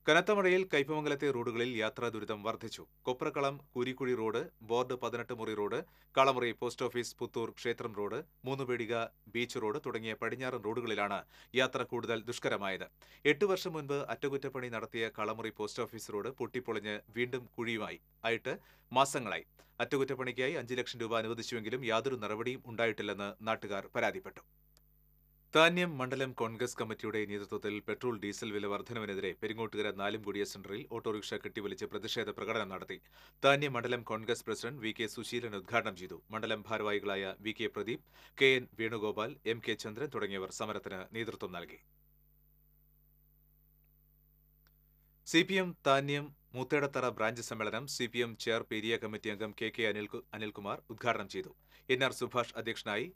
കനത്ത മഴയിൽ കയ്പമംഗലത്തെ റോഡുകളിൽ യാത്രാ ദുരിതം വർദ്ധിച്ചു. കൊപ്രക്കളം Kurikkuzhi road board Pathinettu Muri road Kalamuri post office Puthur ക്ഷേത്രം റോഡ് മൂന്നുപേടിക ബീച്ച് റോഡ് തുടങ്ങിയ പടിഞ്ഞാറൻ റോഡുകളിലാണ് യാത്ര കൂടുതൽ ദുഷ്കരമായത്. എട്ട് വർഷം മുൻപ് അറ്റകുറ്റപ്പണി നടത്തിയ കളമുറി പോസ്റ്റ് ഓഫീസ് റോഡ് പൊട്ടിപ്പൊളിഞ്ഞ് വീണ്ടും കുഴിയുമായി. ആയിട്ട് മാസങ്ങളായി. അറ്റകുറ്റപ്പണിക്കായി അഞ്ച് ലക്ഷം രൂപ അനുവദിച്ചുവെങ്കിലും യാതൊരു നടപടിയും ഉണ്ടായിട്ടില്ലെന്ന് നാട്ടുകാർ പരാതിപ്പെട്ടു. താന്യം മണ്ഡലം കോൺഗ്രസ് കമ്മിറ്റിയുടെ നേതൃത്വത്തിൽ പെട്രോൾ ഡീസൽ വില വർധനവിനെതിരെ പെരിങ്ങോട്ടുകര നാലുംകൂടിയ സെന്ററിൽ ഓട്ടോറിക്ഷ കെട്ടിവലിച്ച് പ്രതിഷേധ പ്രകടനം നടത്തി. താന്യം മണ്ഡലം Congress president V K Susheelan ഉദ്ഘാടനം ചെയ്തു. മണ്ഡലം ഭാരവാഹികളായ V K Pradeep K N Venugopal M K Chandran തുടങ്ങിയവർ സമരത്തിന് നേതൃത്വം നൽകി. C P M Thanyam Moothedathara branch സമ്മേളനം സി പി എം ചെയർ പേരിയ കമ്മിറ്റി അംഗം കെ കെ അനിൽ അനിൽകുമാർ ഉദ്ഘാടനം ചെയ്തു. എൻ ആർ സുഭാഷ് അധ്യക്ഷനായി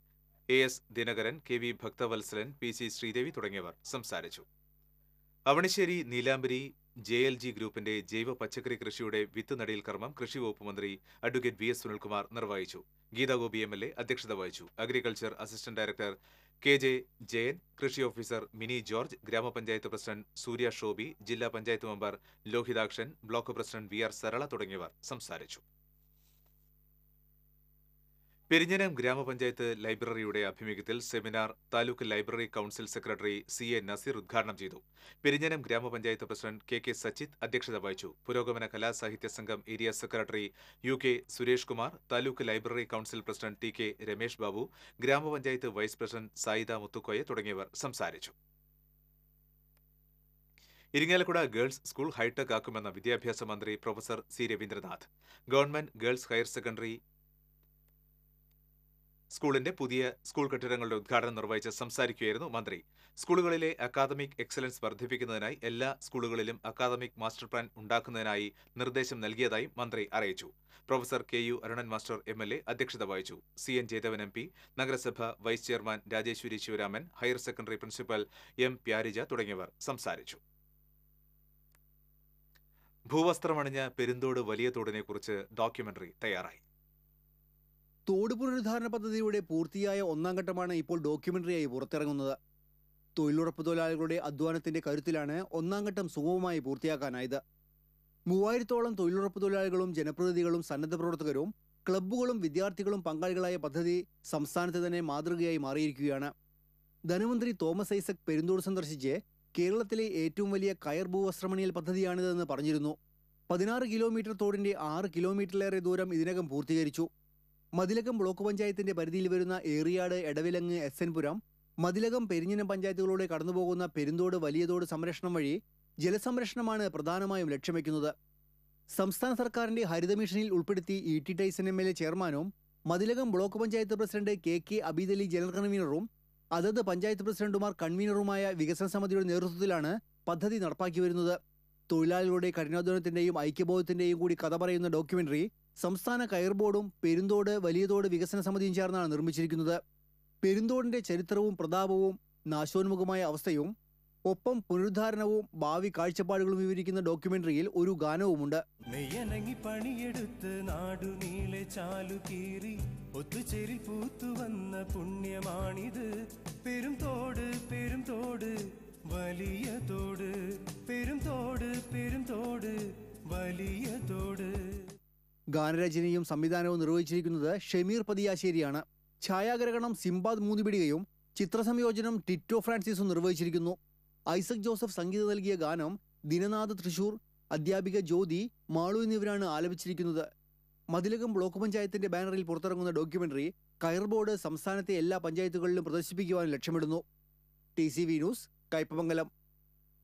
A S Dinakaran K V Bhakthavatsalan P C Sreedevi തുടങ്ങിയവർ സംസാരിച്ചു. Avanissery Neelambari J L G ഗ്രൂപ്പിന്റെ ജൈവ പച്ചക്കറി കൃഷിയുടെ വിത്ത് നടീൽ കർമ്മം കൃഷി വകുപ്പ് മന്ത്രി അഡ്വക്കേറ്റ് വി എസ് സുനിൽകുമാർ നിർവഹിച്ചു. ഗീതാഗോപി എം എൽ എ അധ്യക്ഷത വഹിച്ചു. Agriculture assistant director K J Jayan കൃഷി ഓഫീസർ മിനി ജോർജ് ഗ്രാമപഞ്ചായത്ത് പ്രസിഡന്റ് സൂര്യ ഷോബി ജില്ലാ panchayat member Lohithakshan block president V R Sarala തുടങ്ങിയവർ സംസാരിച്ചു. പെരിഞ്ഞനം ഗ്രാമപഞ്ചായത്ത് ലൈബ്രറിയുടെ ആഭിമുഖ്യത്തിൽ seminar taluk library council secretary C A Naseer ഉദ്ഘാടനം ചെയ്തു. പെരിഞ്ഞനം ഗ്രാമപഞ്ചായത്ത് പ്രസിഡന്റ് കെ കെ സച്ചിത് അധ്യക്ഷത വഹിച്ചു. Purogamana Kalasahithya Sangham area secretary U K Suresh Kumar taluk library council president T K Ramesh Babu ഗ്രാമപഞ്ചായത്ത് വൈസ് പ്രസിഡന്റ് സായിദ മുത്തുക്കോയ തുടങ്ങിയവർ സംസാരിച്ചു. Irinjalakuda girls school high tech ആക്കുമെന്ന വിദ്യാഭ്യാസ മന്ത്രി professor C Raveendranath. Government girls higher secondary സ്കൂളിന്റെ പുതിയ school കെട്ടിടങ്ങളുടെ ഉദ്ഘാടനം നിർവഹിച്ച് സംസാരിക്കുകയായിരുന്നു മന്ത്രി. സ്കൂളുകളിലെ അക്കാദമിക് എക്സലൻസ് വർദ്ധിപ്പിക്കുന്നതിനായി എല്ലാ സ്കൂളുകളിലും അക്കാദമിക് മാസ്റ്റർ പ്ലാൻ ഉണ്ടാക്കുന്നതിനായി നിർദ്ദേശം നൽകിയതായും മന്ത്രി അറിയിച്ചു. Professor K U Arunan master M L A അധ്യക്ഷത വഹിച്ചു. C N Jayadevan M P നഗരസഭ vice chairman Rajeswari Sivaraman higher secondary principal M Pyarija തുടങ്ങിയവർ സംസാരിച്ചു. ഭൂവസ്ത്രമണിഞ്ഞ പെരുന്തോട് വലിയ തോടിനെക്കുറിച്ച് ഡോക്യുമെന്ററി തയ്യാറായി. തോട് പുനരുദ്ധാരണ പദ്ധതിയുടെ പൂർത്തിയായ ഒന്നാം ഘട്ടമാണ് ഇപ്പോൾ ഡോക്യുമെന്ററിയായി പുറത്തിറങ്ങുന്നത്. തൊഴിലുറപ്പ് തൊഴിലാളികളുടെ അധ്വാനത്തിന്റെ കരുത്തിലാണ് ഒന്നാം ഘട്ടം സുഗമമായി പൂർത്തിയാക്കാനായത്. മൂവായിരത്തോളം തൊഴിലുറപ്പ് തൊഴിലാളികളും ജനപ്രതിനിധികളും സന്നദ്ധ പ്രവർത്തകരും ക്ലബ്ബുകളും വിദ്യാർത്ഥികളും പങ്കാളികളായ പദ്ധതി സംസ്ഥാനത്ത് തന്നെ മാതൃകയായി മാറിയിരിക്കുകയാണ്. ധനമന്ത്രി തോമസ് ഐസക് പെരുന്തോട് സന്ദർശിച്ച് കേരളത്തിലെ ഏറ്റവും വലിയ കയർ ഭൂവസ്ത്രമണിയൽ പദ്ധതിയാണിതെന്ന് പറഞ്ഞിരുന്നു. പതിനാറ് കിലോമീറ്റർ തോടിന്റെ ആറ് കിലോമീറ്ററിലേറെ ദൂരം ഇതിനകം പൂർത്തീകരിച്ചു. മതിലകം ബ്ലോക്ക് പഞ്ചായത്തിന്റെ പരിധിയിൽ വരുന്ന ഏറിയാട് എടവിലങ്ങ് എസ് എൻ പുരം മതിലകം പെരിഞ്ഞനം പഞ്ചായത്തുകളോടെ കടന്നുപോകുന്ന പെരുന്തോട് വലിയതോട് സംരക്ഷണം വഴി ജലസംരക്ഷണമാണ് പ്രധാനമായും ലക്ഷ്യം വയ്ക്കുന്നത് സംസ്ഥാന സർക്കാരിന്റെ ഹരിത മിഷനിൽ ഉൾപ്പെടുത്തി E T Tyson M L A ചെയർമാനും Mathilakam block panchayat president K K Abeedali general കൺവീനറും അതത് പഞ്ചായത്ത് പ്രസിഡന്റുമാർ കൺവീനറുമായ വികസന സമിതിയുടെ നേതൃത്വത്തിലാണ് പദ്ധതി നടപ്പാക്കി വരുന്നത്. തൊഴിലാളികളുടെ കഠിനാധ്വാനത്തിന്റെയും ഐക്യബോധത്തിന്റെയും കൂടി കഥ പറയുന്ന ഡോക്യുമെന്ററി സംസ്ഥാന കയർ ബോർഡും പെരുന്തോട് വലിയതോട് വികസന സമിതിയും ചേർന്നാണ് നിർമ്മിച്ചിരിക്കുന്നത്. പെരുന്തോടിന്റെ ചരിത്രവും പ്രതാപവും നാശോന്മുഖമായ അവസ്ഥയും ഒപ്പം പുനരുദ്ധാരണവും ഭാവി കാഴ്ചപ്പാടുകളും വിവരിക്കുന്ന ഡോക്യുമെന്ററിയിൽ ഒരു ഗാനവുമുണ്ട്. നെയ്യനങ്ങി പണിയെടുത്ത് നാടുനീളെ ചാലു കീറി ഒത്തുചേരി പൂത്തു വന്ന പുണ്യമാണിത്. പെരും തോട് പെരും തോട് വലിയ തോട് പെരും തോട് വലിയ തോട്. ഗാനരചനയും സംവിധാനവും നിർവഹിച്ചിരിക്കുന്നത് ഷെമീർ പതിയാശ്ശേരിയാണ് ഛായാഗ്രഹണം സിംബാദ് മൂന്നുപിടികയും ചിത്രസംയോജനം ടിറ്റോ ഫ്രാൻസിസും നിർവഹിച്ചിരിക്കുന്നു. ഐസക് ജോസഫ് സംഗീതം നൽകിയ ഗാനം ദിനനാഥ് തൃശൂർ അധ്യാപിക ജ്യോതി മാളു എന്നിവരാണ് ആലപിച്ചിരിക്കുന്നത്. മതിലകം ബ്ലോക്ക് പഞ്ചായത്തിന്റെ ബാനറിൽ പുറത്തിറങ്ങുന്ന ഡോക്യുമെന്ററി കയർബോർഡ് സംസ്ഥാനത്തെ എല്ലാ പഞ്ചായത്തുകളിലും പ്രദർശിപ്പിക്കുവാൻ ലക്ഷ്യമിടുന്നു. T C V news Kaipamangalam.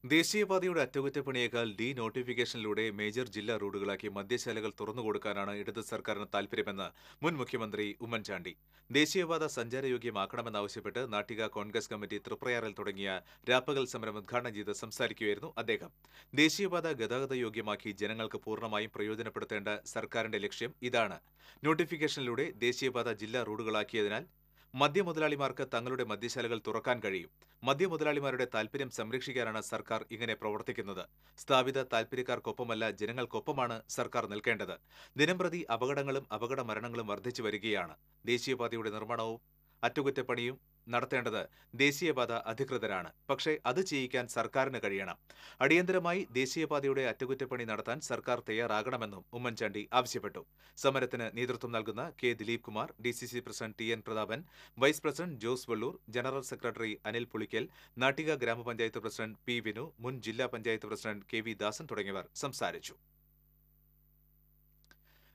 ദേശീയപാതയുടെ അറ്റകുറ്റപ്പണിയേക്കാൾ ഡി നോട്ടിഫിക്കേഷനിലൂടെ മേജർ ജില്ലാ റോഡുകളാക്കി മദ്യശാലകൾ തുറന്നുകൊടുക്കാനാണ് ഇടത് സർക്കാരിന് താൽപര്യമെന്ന് മുൻ മുഖ്യമന്ത്രി ഉമ്മൻചാണ്ടി. ദേശീയപാത സഞ്ചാരയോഗ്യമാക്കണമെന്നാവശ്യപ്പെട്ട് നാട്ടിക കോൺഗ്രസ് കമ്മിറ്റി തൃപ്രയാറിൽ തുടങ്ങിയ രാപ്പകൽ സമരം ഉദ്ഘാടനം ചെയ്ത് സംസാരിക്കുകയായിരുന്നു അദ്ദേഹം. ദേശീയപാത ഗതാഗത യോഗ്യമാക്കി ജനങ്ങൾക്ക് പൂർണമായും പ്രയോജനപ്പെടുത്തേണ്ട സർക്കാരിന്റെ ലക്ഷ്യം ഇതാണ്. നോട്ടിഫിക്കേഷനിലൂടെ ദേശീയപാത ജില്ലാ റോഡുകളാക്കിയതിനാൽ മദ്യമുതലാളിമാർക്ക് തങ്ങളുടെ മദ്യശാലകൾ തുറക്കാൻ കഴിയും. മദ്യമുതലാളിമാരുടെ താൽപര്യം സംരക്ഷിക്കാനാണ് സർക്കാർ ഇങ്ങനെ പ്രവർത്തിക്കുന്നത്. സ്ഥാപിത താൽപര്യക്കാർക്കൊപ്പമല്ല ജനങ്ങൾക്കൊപ്പമാണ് സർക്കാർ നിൽക്കേണ്ടത്. ദിനംപ്രതി അപകടങ്ങളും അപകട മരണങ്ങളും വർദ്ധിച്ചു വരികയാണ്. ദേശീയപാതയുടെ നിർമ്മാണവും അറ്റകുറ്റപ്പണിയും നടത്തേണ്ടത് ദേശീയപാത അധികൃതരാണ്. പക്ഷേ അത് ചെയ്യിക്കാൻ സർക്കാരിന് കഴിയണം. അടിയന്തരമായി ദേശീയപാതയുടെ അറ്റകുറ്റപ്പണി നടത്താൻ സർക്കാർ തയ്യാറാകണമെന്നും ഉമ്മൻചാണ്ടി ആവശ്യപ്പെട്ടു. സമരത്തിന് നേതൃത്വം നൽകുന്ന K Dileep Kumar D C C president T N Prathapan vice president Jose Vallur general secretary Anil Pulikkal Nattika ഗ്രാമപഞ്ചായത്ത് പ്രസിഡന്റ് പി വിനു മുൻ ജില്ലാ panchayat president K V Dasan തുടങ്ങിയവർ സംസാരിച്ചു.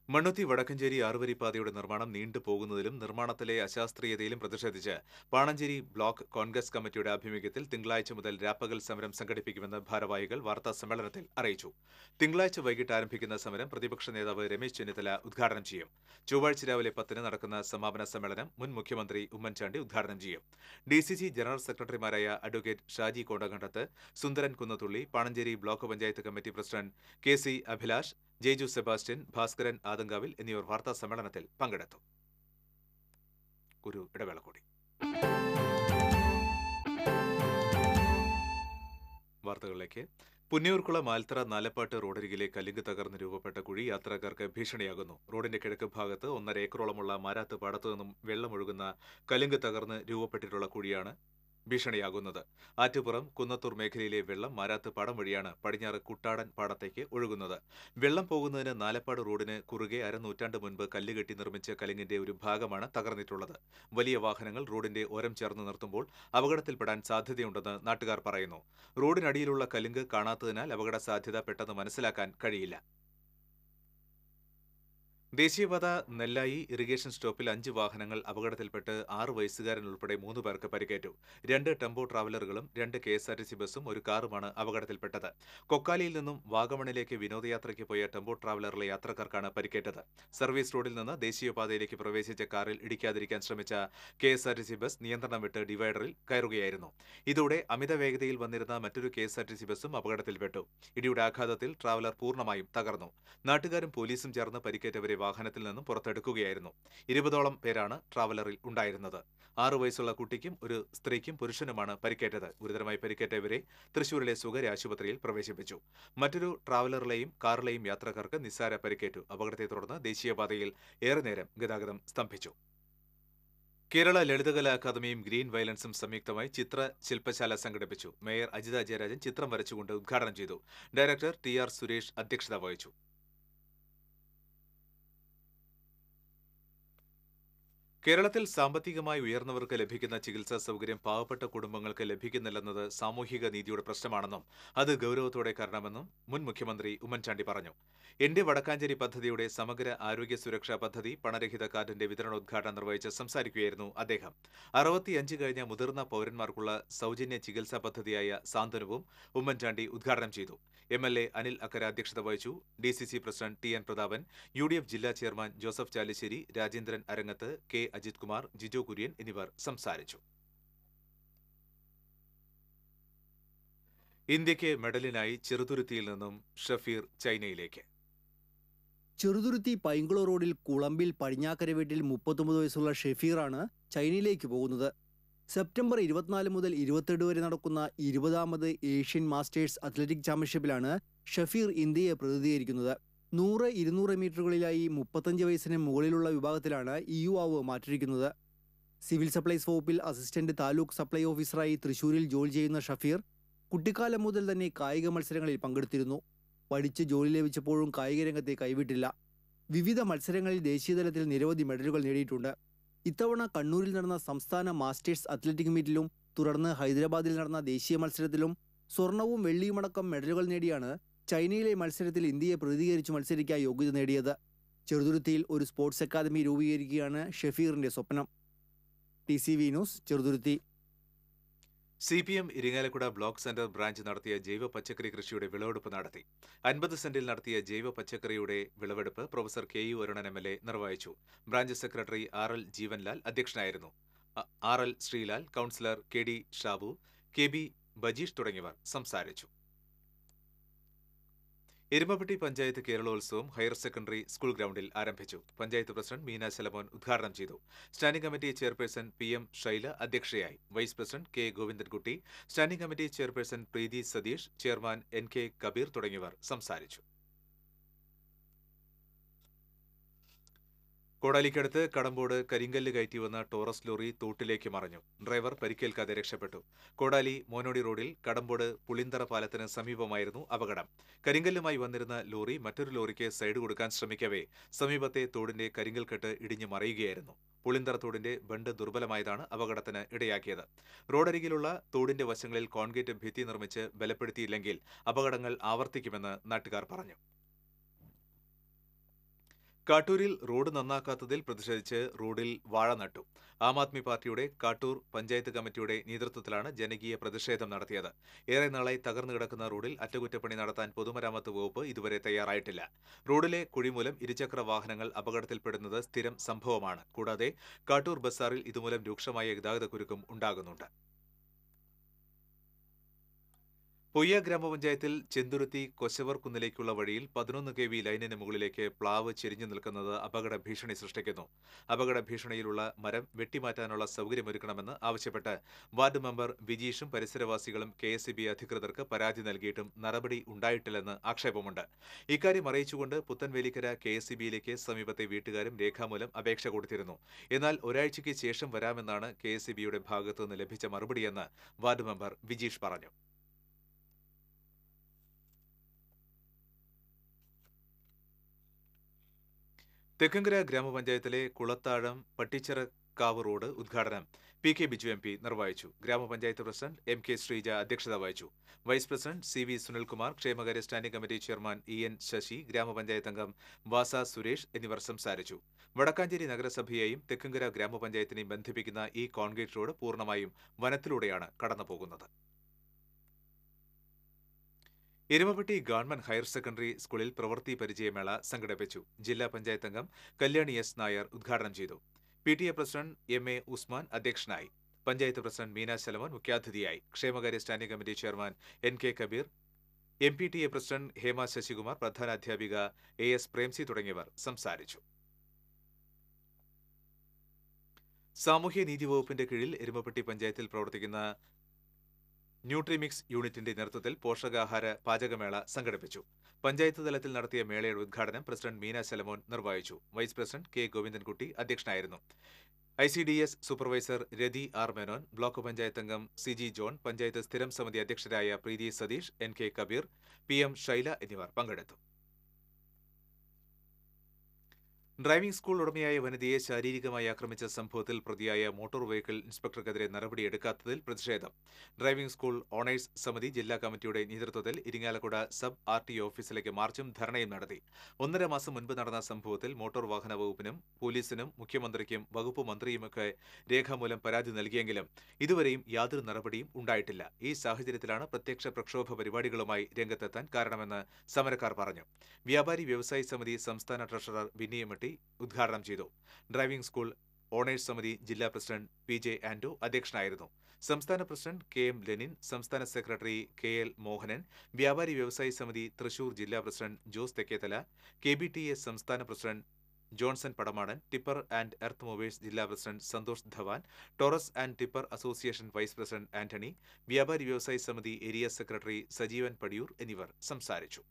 മണ്ണുത്തി വടക്കഞ്ചേരി ആറുവരിപ്പാതയുടെ നിർമ്മാണം നീണ്ടുപോകുന്നതിലും നിർമ്മാണത്തിലെ അശാസ്ത്രീയതയിലും പ്രതിഷേധിച്ച് പാണഞ്ചേരി ബ്ലോക്ക് കോൺഗ്രസ് കമ്മിറ്റിയുടെ ആഭിമുഖ്യത്തിൽ തിങ്കളാഴ്ച മുതൽ രാപ്പകൽ സമരം സംഘടിപ്പിക്കുമെന്ന് ഭാരവാഹികൾ വാർത്താ സമ്മേളനത്തിൽ അറിയിച്ചു. തിങ്കളാഴ്ച വൈകിട്ട് ആരംഭിക്കുന്ന സമരം പ്രതിപക്ഷ നേതാവ് രമേശ് ചെന്നിത്തല ഉദ്ഘാടനം ചെയ്യും. ചൊവ്വാഴ്ച രാവിലെ പത്തിന് നടക്കുന്ന സമാപന സമ്മേളനം മുൻ മുഖ്യമന്ത്രി ഉമ്മൻചാണ്ടി ഉദ്ഘാടനം ചെയ്യും. ഡി ജനറൽ സെക്രട്ടറിമാരായ advocate Shaji Kondakandath Sundaran Kunnathully Panancherry block panchayat committee president K C Abhilash Jaiju Sebastian Bhaskaran Adankavil എന്നിവർ വാർത്താ സമ്മേളനത്തിൽ പങ്കെടുത്തു. ഒരു ഇടവേള കൂടി. വാർത്തകളിലേക്ക്. പുന്നിയൂർക്കുള മാൽത്തറ നാലപ്പാട്ട് റോഡരികിലെ കല്ലിങ്ക് തകർന്ന് രൂപപ്പെട്ട കുഴി യാത്രക്കാർക്ക് ഭീഷണിയാകുന്നു. റോഡിന്റെ കിഴക്ക് ഭാഗത്ത് ഒന്നര ഏക്കറോളമുള്ള മാരാത്ത് പാടത്തു നിന്നും വെള്ളമൊഴുകുന്ന കല്ലിങ്ക് തകർന്ന് രൂപപ്പെട്ടിട്ടുള്ള കുഴിയാണ് ഭീഷണിയാകുന്നത്. ആറ്റുപുറം കുന്നത്തൂർ മേഖലയിലെ വെള്ളം മാരാത്ത് പാടം വഴിയാണ് പടിഞ്ഞാറ് കുട്ടാടൻ പാടത്തേക്ക് ഒഴുകുന്നത്. വെള്ളം പോകുന്നതിന് നാലപ്പാട് റോഡിന് കുറുകെ അരനൂറ്റാണ്ട് മുൻപ് കല്ലുകെട്ടി നിർമ്മിച്ച കലിങ്ങിന്റെ ഒരു ഭാഗമാണ് തകർന്നിട്ടുള്ളത്. വലിയ വാഹനങ്ങൾ റോഡിന്റെ ഓരം ചേർന്ന് നിർത്തുമ്പോൾ അപകടത്തിൽപ്പെടാൻ സാധ്യതയുണ്ടെന്ന് നാട്ടുകാർ പറയുന്നു. റോഡിനടിയിലുള്ള കലുങ്ക് കാണാത്തതിനാൽ അപകട സാധ്യത പെട്ടെന്ന് മനസ്സിലാക്കാൻ കഴിയില്ല. ദേശീയപാത നെല്ലായി ഇറിഗേഷൻ സ്റ്റോപ്പിൽ അഞ്ച് വാഹനങ്ങൾ അപകടത്തിൽപ്പെട്ട് ആറ് വയസ്സുകാരൻ ഉൾപ്പെടെ മൂന്ന് പേർക്ക് പരിക്കേറ്റു. രണ്ട് ടെമ്പോ ട്രാവലറുകളും രണ്ട് K S R T C ബസ്സും ഒരു കാറുമാണ് അപകടത്തിൽപ്പെട്ടത്. കൊക്കാലിയിൽ നിന്നും വാഗമണിലേക്ക് വിനോദയാത്രയ്ക്ക് പോയ ടെമ്പോ ട്രാവലറിലെ യാത്രക്കാർക്കാണ് പരിക്കേറ്റത്. സർവീസ് റോഡിൽ നിന്ന് ദേശീയപാതയിലേക്ക് പ്രവേശിച്ച കാറിൽ ഇടിക്കാതിരിക്കാൻ ശ്രമിച്ച K S R T C bus നിയന്ത്രണം വിട്ട് ഡിവൈഡറിൽ കയറുകയായിരുന്നു. ഇതോടെ അമിത വേഗതയിൽ വന്നിരുന്ന മറ്റൊരു K S R T C ബസ്സും അപകടത്തിൽപ്പെട്ടു. ഇടിയുടെ ആഘാതത്തിൽ ട്രാവലർ പൂർണമായും തകർന്നു. നാട്ടുകാരും പോലീസും ചേർന്ന് പരിക്കേറ്റവരെ വാഹനത്തിൽ നിന്നും പുറത്തെടുക്കുകയായിരുന്നു. ഇരുപതോളം പേരാണ് ട്രാവലറിൽ ഉണ്ടായിരുന്നത്. ആറു വയസ്സുള്ള കുട്ടിക്കും ഒരു സ്ത്രീക്കും പുരുഷനുമാണ് പരിക്കേറ്റത്. ഗുരുതരമായി പരിക്കേറ്റവരെ തൃശൂരിലെ സ്വകാര്യ ആശുപത്രിയിൽ പ്രവേശിപ്പിച്ചു. മറ്റൊരു ട്രാവലറിലെയും കാറിലെയും യാത്രക്കാർക്ക് നിസ്സാര പരിക്കേറ്റു. അപകടത്തെ തുടർന്ന് ദേശീയപാതയിൽ ഏറെ നേരം ഗതാഗതം സ്തംഭിച്ചു. കേരള ലളിതകലാ അക്കാദമിയും ഗ്രീൻ വയലൻസും സംയുക്തമായി ചിത്ര ശില്പശാല സംഘടിപ്പിച്ചു. മേയർ അജിത ജയരാജൻ ചിത്രം വരച്ചുകൊണ്ട് ഉദ്ഘാടനം ചെയ്തു. ഡയറക്ടർ ടി ആർ സുരേഷ് അധ്യക്ഷത വഹിച്ചു. കേരളത്തിൽ സാമ്പത്തികമായി ഉയർന്നവർക്ക് ലഭിക്കുന്ന ചികിത്സാ സൗകര്യം പാവപ്പെട്ട കുടുംബങ്ങൾക്ക് ലഭിക്കുന്നില്ലെന്നത് സാമൂഹിക നീതിയുടെ പ്രശ്നമാണെന്നും അത് ഗൌരവത്തോടെ കാണണമെന്നും മുൻ മുഖ്യമന്ത്രി ഉമ്മൻചാണ്ടി പറഞ്ഞു. എന്റെ വടക്കാഞ്ചേരി പദ്ധതിയുടെ സമഗ്ര ആരോഗ്യ സുരക്ഷാ പദ്ധതി പണരഹിത കാർഡിന്റെ വിതരണോദ്ഘാടനം നിർവഹിച്ച് സംസാരിക്കുകയായിരുന്നു അദ്ദേഹം. അറുപത്തിയഞ്ച് കഴിഞ്ഞ മുതിർന്ന പൌരന്മാർക്കുള്ള സൗജന്യ ചികിത്സാ പദ്ധതിയായ സാന്ത്വനവും ഉമ്മൻചാണ്ടി ഉദ്ഘാടനം ചെയ്തു. M L A Anil Akkara അധ്യക്ഷത വഹിച്ചു. D C C president T N Prathapan U D F ജില്ലാ chairman Joseph Chalissery Rajendran Arangath K Ajith Kumar Jijo Kurian എന്നിവർ സംസാരിച്ചു. ഇന്ത്യയ്ക്ക് മെഡലിനായി ചെറുതുരുത്തിയിൽ നിന്നും ഷഫീർ ചൈനയിലേക്ക്. ചെറുതുരുത്തി പൈങ്കുള റോഡിൽ കുളമ്പിൽ പടിഞ്ഞാക്കര വീട്ടിൽ മുപ്പത്തൊമ്പത് വയസ്സുള്ള ഷെഫീറാണ് ചൈനയിലേക്ക് പോകുന്നത്. സെപ്റ്റംബർ ഇരുപത്തിനാല് മുതൽ ഇരുപത്തെട്ട് വരെ നടക്കുന്ന ഇരുപതാമത് ഏഷ്യൻ മാസ്റ്റേഴ്സ് അത്ലറ്റിക് ചാമ്പ്യൻഷിപ്പിലാണ് ഷഫീർ ഇന്ത്യയെ പ്രതിനിധീകരിക്കുന്നത്. നൂറ് ഇരുന്നൂറ് മീറ്ററുകളിലായി മുപ്പത്തഞ്ച് വയസ്സിന് മുകളിലുള്ള വിഭാഗത്തിലാണ് ഈ യുവാവ് മാറ്റിയിരിക്കുന്നത്. സിവിൽ സപ്ലൈസ് വകുപ്പിൽ അസിസ്റ്റന്റ് താലൂക്ക് സപ്ലൈ ഓഫീസറായി തൃശൂരിൽ ജോലി ചെയ്യുന്ന ഷഫീർ കുട്ടിക്കാലം മുതൽ തന്നെ കായിക മത്സരങ്ങളിൽ പങ്കെടുത്തിരുന്നു. പഠിച്ച് ജോലി ലഭിച്ചപ്പോഴും കായിക രംഗത്തെ കൈവിട്ടില്ല. വിവിധ മത്സരങ്ങളിൽ ദേശീയതലത്തിൽ നിരവധി മെഡലുകൾ നേടിയിട്ടുണ്ട്. ഇത്തവണ കണ്ണൂരിൽ നടന്ന സംസ്ഥാന മാസ്റ്റേഴ്സ് അത്ലറ്റിക് മീറ്റിലും തുടർന്ന് ഹൈദരാബാദിൽ നടന്ന ദേശീയ മത്സരത്തിലും സ്വർണവും വെള്ളിയുമടക്കം മെഡലുകൾ നേടിയാണ് ചൈനയിലെ മത്സരത്തിൽ ഇന്ത്യയെ പ്രതികരിച്ച് മത്സരിക്കാൻ യോഗ്യത നേടിയത് ചെറുതുരുത്തിയിൽ ഒരു സ്പോർട്സ് അക്കാദമി രൂപീകരിക്കുകയാണ് ഷഫീറിന്റെ സ്വപ്നം. T C V news Cheruthuruthy. C P M Irinjalakuda block centre branch നടത്തിയ ജൈവ പച്ചക്കറി കൃഷിയുടെ വിളവെടുപ്പ് നടത്തി. അൻപത് സെന്റിൽ നടത്തിയ ജൈവ പച്ചക്കറിയുടെ വിളവെടുപ്പ് professor K U Arunan M L A നിർവഹിച്ചു. Branch secretary R L Jeevanlal അധ്യക്ഷനായിരുന്നു. R L Sreelal councillor K D Shabu K B Bajeesh തുടങ്ങിയവർ സംസാരിച്ചു. Erumappetty panchayat Keralotsavam higher secondary school ഗ്രൗണ്ടിൽ ആരംഭിച്ചു. പഞ്ചായത്ത് പ്രസിഡന്റ് മീന ശലമോൻ ഉദ്ഘാടനം ചെയ്തു. Standing committee chairperson P M Shaila അധ്യക്ഷയായി. Vice president K Govindankutty standing committee chairperson Preethi Satheesh chairman N K Kabeer തുടങ്ങിയവർ സംസാരിച്ചു. കോടാലിക്കടുത്ത് കടമ്പോട് കരിങ്കല്ല് കയറ്റി വന്ന ടോറസ് ലോറി തോട്ടിലേക്ക് മറഞ്ഞു. ഡ്രൈവർ പരിക്കേൽക്കാതെ രക്ഷപ്പെട്ടു. കോടാലി മോനോടി റോഡിൽ കടമ്പോട് പുളിന്തറ പാലത്തിന് സമീപമായിരുന്നു അപകടം. കരിങ്കല്ലുമായി വന്നിരുന്ന ലോറി മറ്റൊരു ലോറിക്ക് സൈഡ് കൊടുക്കാൻ ശ്രമിക്കവേ സമീപത്തെ തോടിന്റെ കരിങ്കൽ കെട്ട് ഇടിഞ്ഞു മറിയുകയായിരുന്നു. പുളിന്തറ തോടിന്റെ ബണ്ട് ദുർബലമായതാണ് അപകടത്തിന് ഇടയാക്കിയത്. റോഡരികിലുള്ള തോടിന്റെ വശങ്ങളിൽ കോൺക്രീറ്റ് ഭിത്തി നിർമ്മിച്ച് ബലപ്പെടുത്തിയില്ലെങ്കിൽ അപകടങ്ങൾ ആവർത്തിക്കുമെന്ന് നാട്ടുകാർ പറഞ്ഞു. കാട്ടൂരിൽ റോഡ് നന്നാക്കാത്തതിൽ പ്രതിഷേധിച്ച് റോഡിൽ വാഴ നട്ടു. ആം ആദ്മി പാർട്ടിയുടെ കാട്ടൂർ പഞ്ചായത്ത് കമ്മിറ്റിയുടെ നേതൃത്വത്തിലാണ് ജനകീയ പ്രതിഷേധം നടത്തിയത്. ഏറെ നാളായി തകർന്നു കിടക്കുന്ന റോഡിൽ അറ്റകുറ്റപ്പണി നടത്താൻ പൊതുമരാമത്ത് വകുപ്പ് ഇതുവരെ തയ്യാറായിട്ടില്ല. റോഡിലെ കുഴിമൂലം ഇരുചക്ര വാഹനങ്ങൾ അപകടത്തിൽപ്പെടുന്നത് സ്ഥിരം സംഭവമാണ്. കൂടാതെ കാട്ടൂർ ബസാറിൽ ഇതുമൂലം രൂക്ഷമായ ഗതാഗതക്കുരുക്കും ഉണ്ടാകുന്നുണ്ട്. പൊയ്യ ഗ്രാമപഞ്ചായത്തിൽ ചെന്തുരുത്തി കൊശവർ കുന്നിലേക്കുള്ള വഴിയിൽ പതിനൊന്ന് കെ വി ലൈനിന് മുകളിലേക്ക് പ്ലാവ് ചെരിഞ്ഞു നിൽക്കുന്നത് അപകട ഭീഷണി സൃഷ്ടിക്കുന്നു. അപകട ഭീഷണിയിലുള്ള മരം വെട്ടിമാറ്റാനുള്ള സൗകര്യമൊരുക്കണമെന്ന് ആവശ്യപ്പെട്ട് വാർഡ് മെമ്പർ വിജീഷും പരിസരവാസികളും കെ അധികൃതർക്ക് പരാതി നൽകിയിട്ടും നടപടി ഉണ്ടായിട്ടില്ലെന്ന് ആക്ഷേപമുണ്ട്. ഇക്കാര്യം അറിയിച്ചുകൊണ്ട് പുത്തൻവേലിക്കര കെ എസ് സമീപത്തെ വീട്ടുകാരും രേഖാമൂലം അപേക്ഷ കൊടുത്തിരുന്നു. എന്നാൽ ഒരാഴ്ചയ്ക്ക് ശേഷം വരാമെന്നാണ് കെ എസ് ഭാഗത്തുനിന്ന് ലഭിച്ച മറുപടിയെന്ന് വാർഡ് മെമ്പർ വിജീഷ് പറഞ്ഞു. തെക്കങ്കര ഗ്രാമപഞ്ചായത്തിലെ കുളത്താഴം പട്ടിച്ചിറക്കാവ് റോഡ് ഉദ്ഘാടനം P K Biju M P നിർവഹിച്ചു. ഗ്രാമപഞ്ചായത്ത് പ്രസിഡന്റ് എം കെ ശ്രീജ അധ്യക്ഷത വഹിച്ചു. Vice president C V Sunilkumar ക്ഷേമകാര്യ standing committee chairman E N Sasi ഗ്രാമപഞ്ചായത്ത് അംഗം വാസ സുരേഷ് എന്നിവർ സംസാരിച്ചു. വടക്കാഞ്ചേരി നഗരസഭയെയും തെക്കങ്കര ഗ്രാമപഞ്ചായത്തിനെയും ബന്ധിപ്പിക്കുന്ന ഈ കോൺക്രീറ്റ് റോഡ് പൂർണമായും വനത്തിലൂടെയാണ് കടന്നുപോകുന്നത്. എരുമപ്പെട്ടി ഗവൺമെന്റ് ഹയർ സെക്കൻഡറി സ്കൂളിൽ പ്രവൃത്തി പരിചയമേള സംഘടിപ്പിച്ചു. ജില്ലാ പഞ്ചായത്ത് അംഗം കല്യാണി എസ് നായർ ഉദ്ഘാടനം ചെയ്തു. P T A president M A Usman അധ്യക്ഷനായി. പഞ്ചായത്ത് പ്രസിഡന്റ് മീന ശലമോൻ മുഖ്യാതിഥിയായി. ക്ഷേമകാര്യ standing committee chairman N K Kabeer M P T A president Hema Sasikumar പ്രധാന അധ്യാപിക എ എസ് പ്രേംസി തുടങ്ങിയവർ സംസാരിച്ചു. സാമൂഹ്യനീതി വകുപ്പിന്റെ കീഴിൽ എരുമപ്പെട്ടി പഞ്ചായത്തിൽ പ്രവർത്തിക്കുന്ന ന്യൂട്രിമിക്സ് യൂണിറ്റിന്റെ നേതൃത്വത്തിൽ പോഷകാഹാര പാചകമേള സംഘടിപ്പിച്ചു. പഞ്ചായത്ത് തലത്തിൽ നടത്തിയ മേളയുടെ ഉദ്ഘാടനം പ്രസിഡന്റ് മീന ശലമോൻ നിർവഹിച്ചു. വൈസ് പ്രസിഡന്റ് കെ ഗോവിന്ദൻകുട്ടി അധ്യക്ഷനായിരുന്നു. I C D S supervisor Rathi R Menon block panchayat അംഗം സി ജി ജോൺ പഞ്ചായത്ത് സ്ഥിരം സമിതി അധ്യക്ഷരായ Preethi Satheesh N K Kabeer P M Shaila എന്നിവർ പങ്കെടുത്തു. ഡ്രൈവിംഗ് സ്കൂൾ ഉടമയായ വനിതയെ ശാരീരികമായി ആക്രമിച്ച സംഭവത്തിൽ പ്രതിയായ മോട്ടോർ വെഹിക്കിൾ ഇൻസ്പെക്ടർക്കെതിരെ നടപടിയെടുക്കാത്തതിൽ പ്രതിഷേധം. ഡ്രൈവിംഗ് സ്കൂൾ ഓണേഴ്സ് സമിതി ജില്ലാ കമ്മിറ്റിയുടെ നേതൃത്വത്തിൽ ഇരിങ്ങാലക്കുട സബ് ആർ ടി ഓഫീസിലേക്ക് മാർച്ചും ധർണയും നടത്തി. ഒന്നര മാസം മുൻപ് നടന്ന സംഭവത്തിൽ മോട്ടോർ വാഹന വകുപ്പിനും പോലീസിനും മുഖ്യമന്ത്രിക്കും വകുപ്പ് മന്ത്രിയുമൊക്കെ രേഖാമൂലം പരാതി നൽകിയെങ്കിലും ഇതുവരെയും യാതൊരു നടപടിയും ഉണ്ടായിട്ടില്ല. ഈ സാഹചര്യത്തിലാണ് പ്രത്യക്ഷ പ്രക്ഷോഭ പരിപാടികളുമായി രംഗത്തെത്താൻ കാരണമെന്ന് സമരക്കാർ പറഞ്ഞു. വ്യാപാരി വ്യവസായി സമിതി സംസ്ഥാന ട്രഷറർ ബിന്നിയമ്മട്ടി ഉദ്ഘാടനം ചെയ്തു. ഡ്രൈവിംഗ് സ്കൂൾ ഓണേഴ്സ് സമിതി ജില്ലാ പ്രസിഡന്റ് പി ജെ ആന്റു അധ്യക്ഷനായിരുന്നു. സംസ്ഥാന പ്രസിഡന്റ് കെ എം ലെനിൻ സംസ്ഥാന secretary K L Mohanan Vyapari Vyavasayi Samithi Thrissur ജില്ലാ president Jose Thekkethala K B T A സംസ്ഥാന president Johnson Padamadan tipper and earth movers ജില്ലാ president Santhosh Dhawan Taurus and tipper association vice president Antony Vyapari Vyavasayi Samithi area secretary Sajeevan Padiyoor എന്നിവർ സംസാരിച്ചു.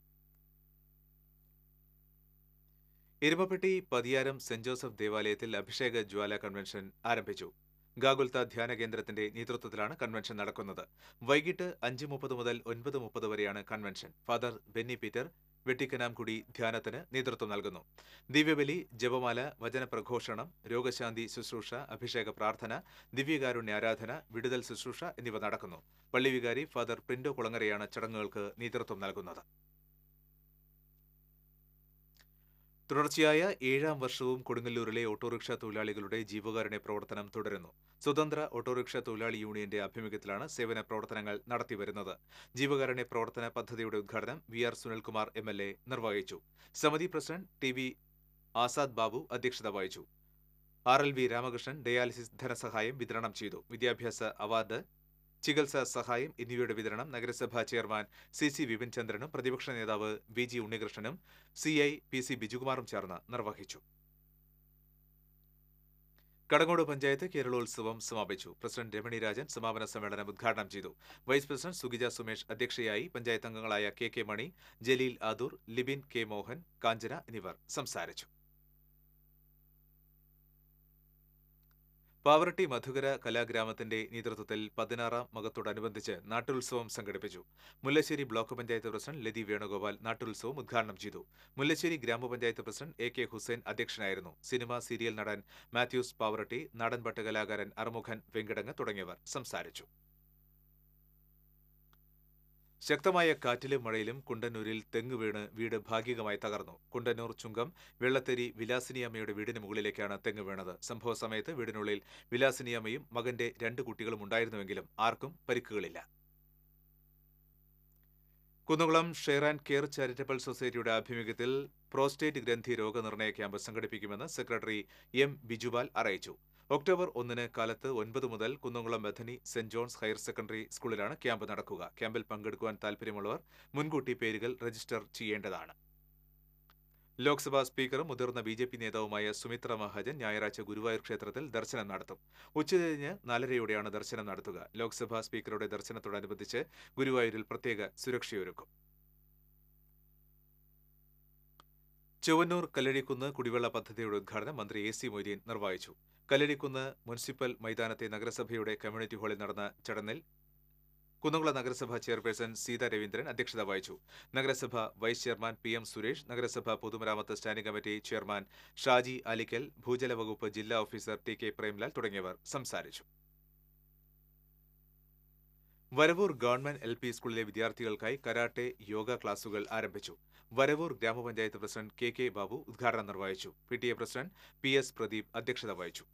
Erumapetty Pathiyaram saint Joseph ദേവാലയത്തിൽ അഭിഷേക ജ്വാല convention ആരംഭിച്ചു. ഗാഗുൽത്ത ധ്യാന കേന്ദ്രത്തിന്റെ നേതൃത്വത്തിലാണ് convention നടക്കുന്നത്. വൈകിട്ട് അഞ്ച് മുപ്പത് മുതൽ ഒൻപത് മുപ്പത് വരെയാണ് convention. Father Benny Peter Vettikkanamkudy ധ്യാനത്തിന് നേതൃത്വം നൽകുന്നു. ദിവ്യബലി ജപമാല വചനപ്രഘോഷണം രോഗശാന്തി ശുശ്രൂഷ അഭിഷേക പ്രാർത്ഥന ദിവ്യകാരുണ്യ ആരാധന വിടുതൽ ശുശ്രൂഷ എന്നിവ നടക്കുന്നു. പള്ളിവികാരി ഫാദർ പ്രിന്റോ കുളങ്ങരയാണ് ചടങ്ങുകൾക്ക് നേതൃത്വം നൽകുന്നത്. തുടർച്ചയായ ഏഴാം വർഷവും കൊടുങ്ങല്ലൂരിലെ ഓട്ടോറിക്ഷ തൊഴിലാളികളുടെ ജീവകാരുണ്യ പ്രവർത്തനം തുടരുന്നു. സ്വതന്ത്ര ഓട്ടോറിക്ഷ തൊഴിലാളി യൂണിയന്റെ ആഭിമുഖ്യത്തിലാണ് സേവന പ്രവർത്തനങ്ങൾ നടത്തിവരുന്നത് ജീവകാരുണ്യ പ്രവർത്തന പദ്ധതിയുടെ ഉദ്ഘാടനം V R Sunilkumar M L A നിർവഹിച്ചു. സമിതി president T V Azad Babu അധ്യക്ഷത വഹിച്ചു. R L V Ramakrishnan dialysis ധനസഹായം വിതരണം ചെയ്തു. വിദ്യാഭ്യാസ അവാർഡ് ചികിത്സാ സഹായം എന്നിവയുടെ വിതരണം നഗരസഭാ ചെയർമാൻ സി സി വിപിൻ ചന്ദ്രനും പ്രതിപക്ഷ നേതാവ് വി ജി ഉണ്ണികൃഷ്ണനും സി ഐ പി സി ബിജുകുമാറും ചേർന്ന് നിർവഹിച്ചു. കടങ്ങോട് പഞ്ചായത്ത് കേരളോത്സവം സമാപിച്ചു. പ്രസിഡന്റ് രമണി രാജൻ സമാപന സമ്മേളനം ഉദ്ഘാടനം ചെയ്തു. വൈസ് പ്രസിഡന്റ് സുഗിജ സുമേഷ് അധ്യക്ഷയായി പഞ്ചായത്ത് അംഗങ്ങളായ K K Mani Jaleel Adoor Libin K Mohan Kanchana എന്നിവർ സംസാരിച്ചു. പാവറട്ടി മധുകര കലാഗ്രാമത്തിന്റെ നേതൃത്വത്തിൽ പതിനാറാം മകത്തോടനുബന്ധിച്ച് നാട്ടുത്സവം സംഘടിപ്പിച്ചു. മുല്ലശ്ശേരി ബ്ലോക്ക് പഞ്ചായത്ത് പ്രസിഡന്റ് ലതി വേണുഗോപാൽ നാട്ടുത്സവം ഉദ്ഘാടനം ചെയ്തു. മുല്ലശ്ശേരി ഗ്രാമപഞ്ചായത്ത് പ്രസിഡന്റ് എ കെ ഹുസൈൻ അധ്യക്ഷനായിരുന്നു. സിനിമ സീരിയൽ നടൻ മാത്യൂസ് പാവറട്ടി നാടൻപട്ട് കലാകാരൻ അറുമുഖൻ വെങ്കിടങ്ങ് തുടങ്ങിയവർ സംസാരിച്ചു. ശക്തമായ കാറ്റിലും മഴയിലും കുണ്ടന്നൂരിൽ തെങ്ങ് വീണ് വീട് ഭാഗികമായി തകർന്നു. കുണ്ടന്നൂർ ചുങ്കം വെള്ളത്തേരി വിലാസിനിയമ്മയുടെ വീടിന് മുകളിലേക്കാണ് തെങ്ങ് വീണത്. സംഭവ സമയത്ത് വീടിനുള്ളിൽ വിലാസിനിയമ്മയും മകന്റെ രണ്ട് കുട്ടികളും ഉണ്ടായിരുന്നുവെങ്കിലും ആർക്കും പരിക്കുകളില്ല. Kunnamkulam share and care charitable സൊസൈറ്റിയുടെ ആഭിമുഖ്യത്തിൽ പ്രോസ്റ്റേറ്റ് ഗ്രന്ഥി രോഗനിർണയ ക്യാമ്പ് സംഘടിപ്പിക്കുമെന്ന് സെക്രട്ടറി എം ബിജുപാൽ അറിയിച്ചു. ഒക്ടോബർ ഒന്നിന് കാലത്ത് ഒൻപത് മുതൽ Kunnamkulam Bethany saint John's higher secondary സ്കൂളിലാണ് ക്യാമ്പ് നടക്കുക. ക്യാമ്പിൽ പങ്കെടുക്കുവാൻ താൽപര്യമുള്ളവർ മുൻകൂട്ടി പേരുകൾ രജിസ്റ്റർ ചെയ്യേണ്ടതാണ്. ലോക്സഭാ സ്പീക്കറും മുതിർന്ന ബി ജെ പി നേതാവുമായ സുമിത്ര മഹാജൻ ഞായറാഴ്ച ഗുരുവായൂർ ക്ഷേത്രത്തിൽ ദർശനം നടത്തും. ഉച്ചതിരിഞ്ഞ് നാലരയോടെയാണ് ദർശനം നടത്തുക. ലോക്സഭാ സ്പീക്കറുടെ ദർശനത്തോടനുബന്ധിച്ച് ഗുരുവായൂരിൽ പ്രത്യേക സുരക്ഷയൊരുക്കും. ചൊവ്വന്നൂർ കല്ലടിക്കുന്ന് കുടിവെള്ള പദ്ധതിയുടെ ഉദ്ഘാടനം മന്ത്രി എ സി മൊയ്തീൻ നിർവഹിച്ചു. കല്ലടിക്കുന്ന് മുനിസിപ്പൽ മൈതാനത്തെ നഗരസഭയുടെ കമ്മ്യൂണിറ്റി ഹാളിൽ നടന്ന ചടങ്ങിൽ കുന്നംകുളം നഗരസഭ ചെയർപേഴ്സൺ സീതാ രവീന്ദ്രൻ അധ്യക്ഷത വഹിച്ചു. നഗരസഭ vice chairman P M Suresh നഗരസഭ പൊതുമരാമത്ത് standing committee chairman Shaji Alikkal ഭൂജല വകുപ്പ് ജില്ലാ ഓഫീസർ ടി കെ പ്രേംലാൽ തുടങ്ങിയവർ സംസാരിച്ചു. വരവൂർ ഗവൺമെന്റ് എൽ പി സ്കൂളിലെ വിദ്യാർത്ഥികൾക്കായി കരാട്ടെ യോഗ ക്ലാസുകൾ ആരംഭിച്ചു. വരവൂർ ഗ്രാമപഞ്ചായത്ത് പ്രസിഡന്റ് കെ കെ ബാബു ഉദ്ഘാടനം നിർവഹിച്ചു. P T A president P S Pradeep അധ്യക്ഷത വഹിച്ചു.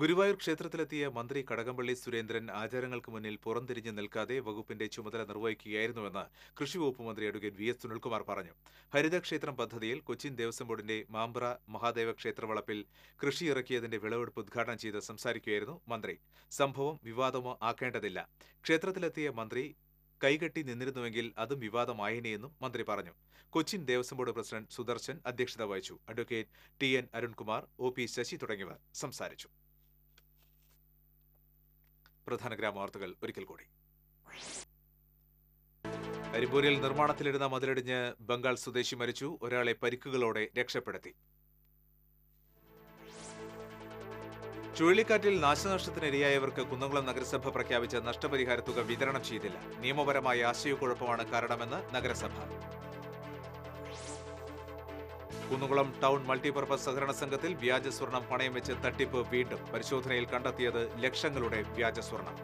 ഗുരുവായൂർ ക്ഷേത്രത്തിലെത്തിയ മന്ത്രി കടകംപള്ളി സുരേന്ദ്രൻ ആചാരങ്ങൾക്ക് മുന്നിൽ പുറംതിരിഞ്ഞു നിൽക്കാതെ വകുപ്പിന്റെ ചുമതല നിർവഹിക്കുകയായിരുന്നുവെന്ന് കൃഷി വകുപ്പ് മന്ത്രി അഡ്വക്കേറ്റ് വി എസ് സുനിൽകുമാർ പറഞ്ഞു. ഹരിതക്ഷേത്രം പദ്ധതിയിൽ കൊച്ചിൻ ദേവസ്വം ബോർഡിന്റെ മാമ്പ്ര മഹാദേവ ക്ഷേത്ര വളപ്പിൽ കൃഷി ഇറക്കിയതിന്റെ വിളവെടുപ്പ് ഉദ്ഘാടനം ചെയ്ത് സംസാരിക്കുകയായിരുന്നു മന്ത്രി. സംഭവം വിവാദമോ ആക്കേണ്ടതില്ല. ക്ഷേത്രത്തിലെത്തിയ മന്ത്രി കൈകെട്ടി നിന്നിരുന്നുവെങ്കിൽ അതും വിവാദമായേനെയെന്നും മന്ത്രി പറഞ്ഞു. Cochin Devaswom board president Sudarshan അധ്യക്ഷത വഹിച്ചു. Advocate T N Arunkumar O P Sasi തുടങ്ങിയവർ സംസാരിച്ചു. പ്രധാന ഒരിക്കൽ കൂടി. അരിമ്പൂരിൽ നിർമ്മാണത്തിലിരുന്ന മതിലിടിഞ്ഞ് ബംഗാൾ സ്വദേശി മരിച്ചു. ഒരാളെ പരിക്കുകളോടെ രക്ഷപ്പെടുത്തി. ചുഴലിക്കാറ്റിൽ നാശനഷ്ടത്തിനിരയായവർക്ക് കുന്നംകുളം നഗരസഭ പ്രഖ്യാപിച്ച നഷ്ടപരിഹാര തുക വിതരണം ചെയ്തില്ല. നിയമപരമായ ആശയക്കുഴപ്പമാണ് കാരണമെന്ന് നഗരസഭ. കുന്നുകുളം ടൗൺ മൾട്ടിപർപ്പസ് സഹകരണ സംഘത്തിൽ വ്യാജ സ്വർണം പണയം വെച്ച് തട്ടിപ്പ് വീണ്ടും. പരിശോധനയിൽ കണ്ടെത്തിയത് ലക്ഷങ്ങളുടെ വ്യാജ സ്വർണം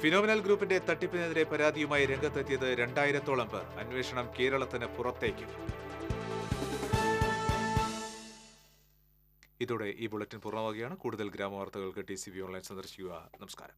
ഫിനോമിനൽ ഗ്രൂപ്പിന്റെ തട്ടിപ്പിനെതിരെ പരാതിയുമായി രംഗത്തെത്തിയത് രണ്ടായിരത്തോളം പേർ. അന്വേഷണം കേരളത്തിന് പുറത്തേക്ക്. ഇതോടെ ഈ ബുള്ളറ്റിൻ പൂർണമാവുകയാണ്. കൂടുതൽ ഗ്രാമവാർത്തകൾക്ക് ടി സി ബി ഓൺലൈൻ സന്ദർശിക്കുക. നമസ്കാരം.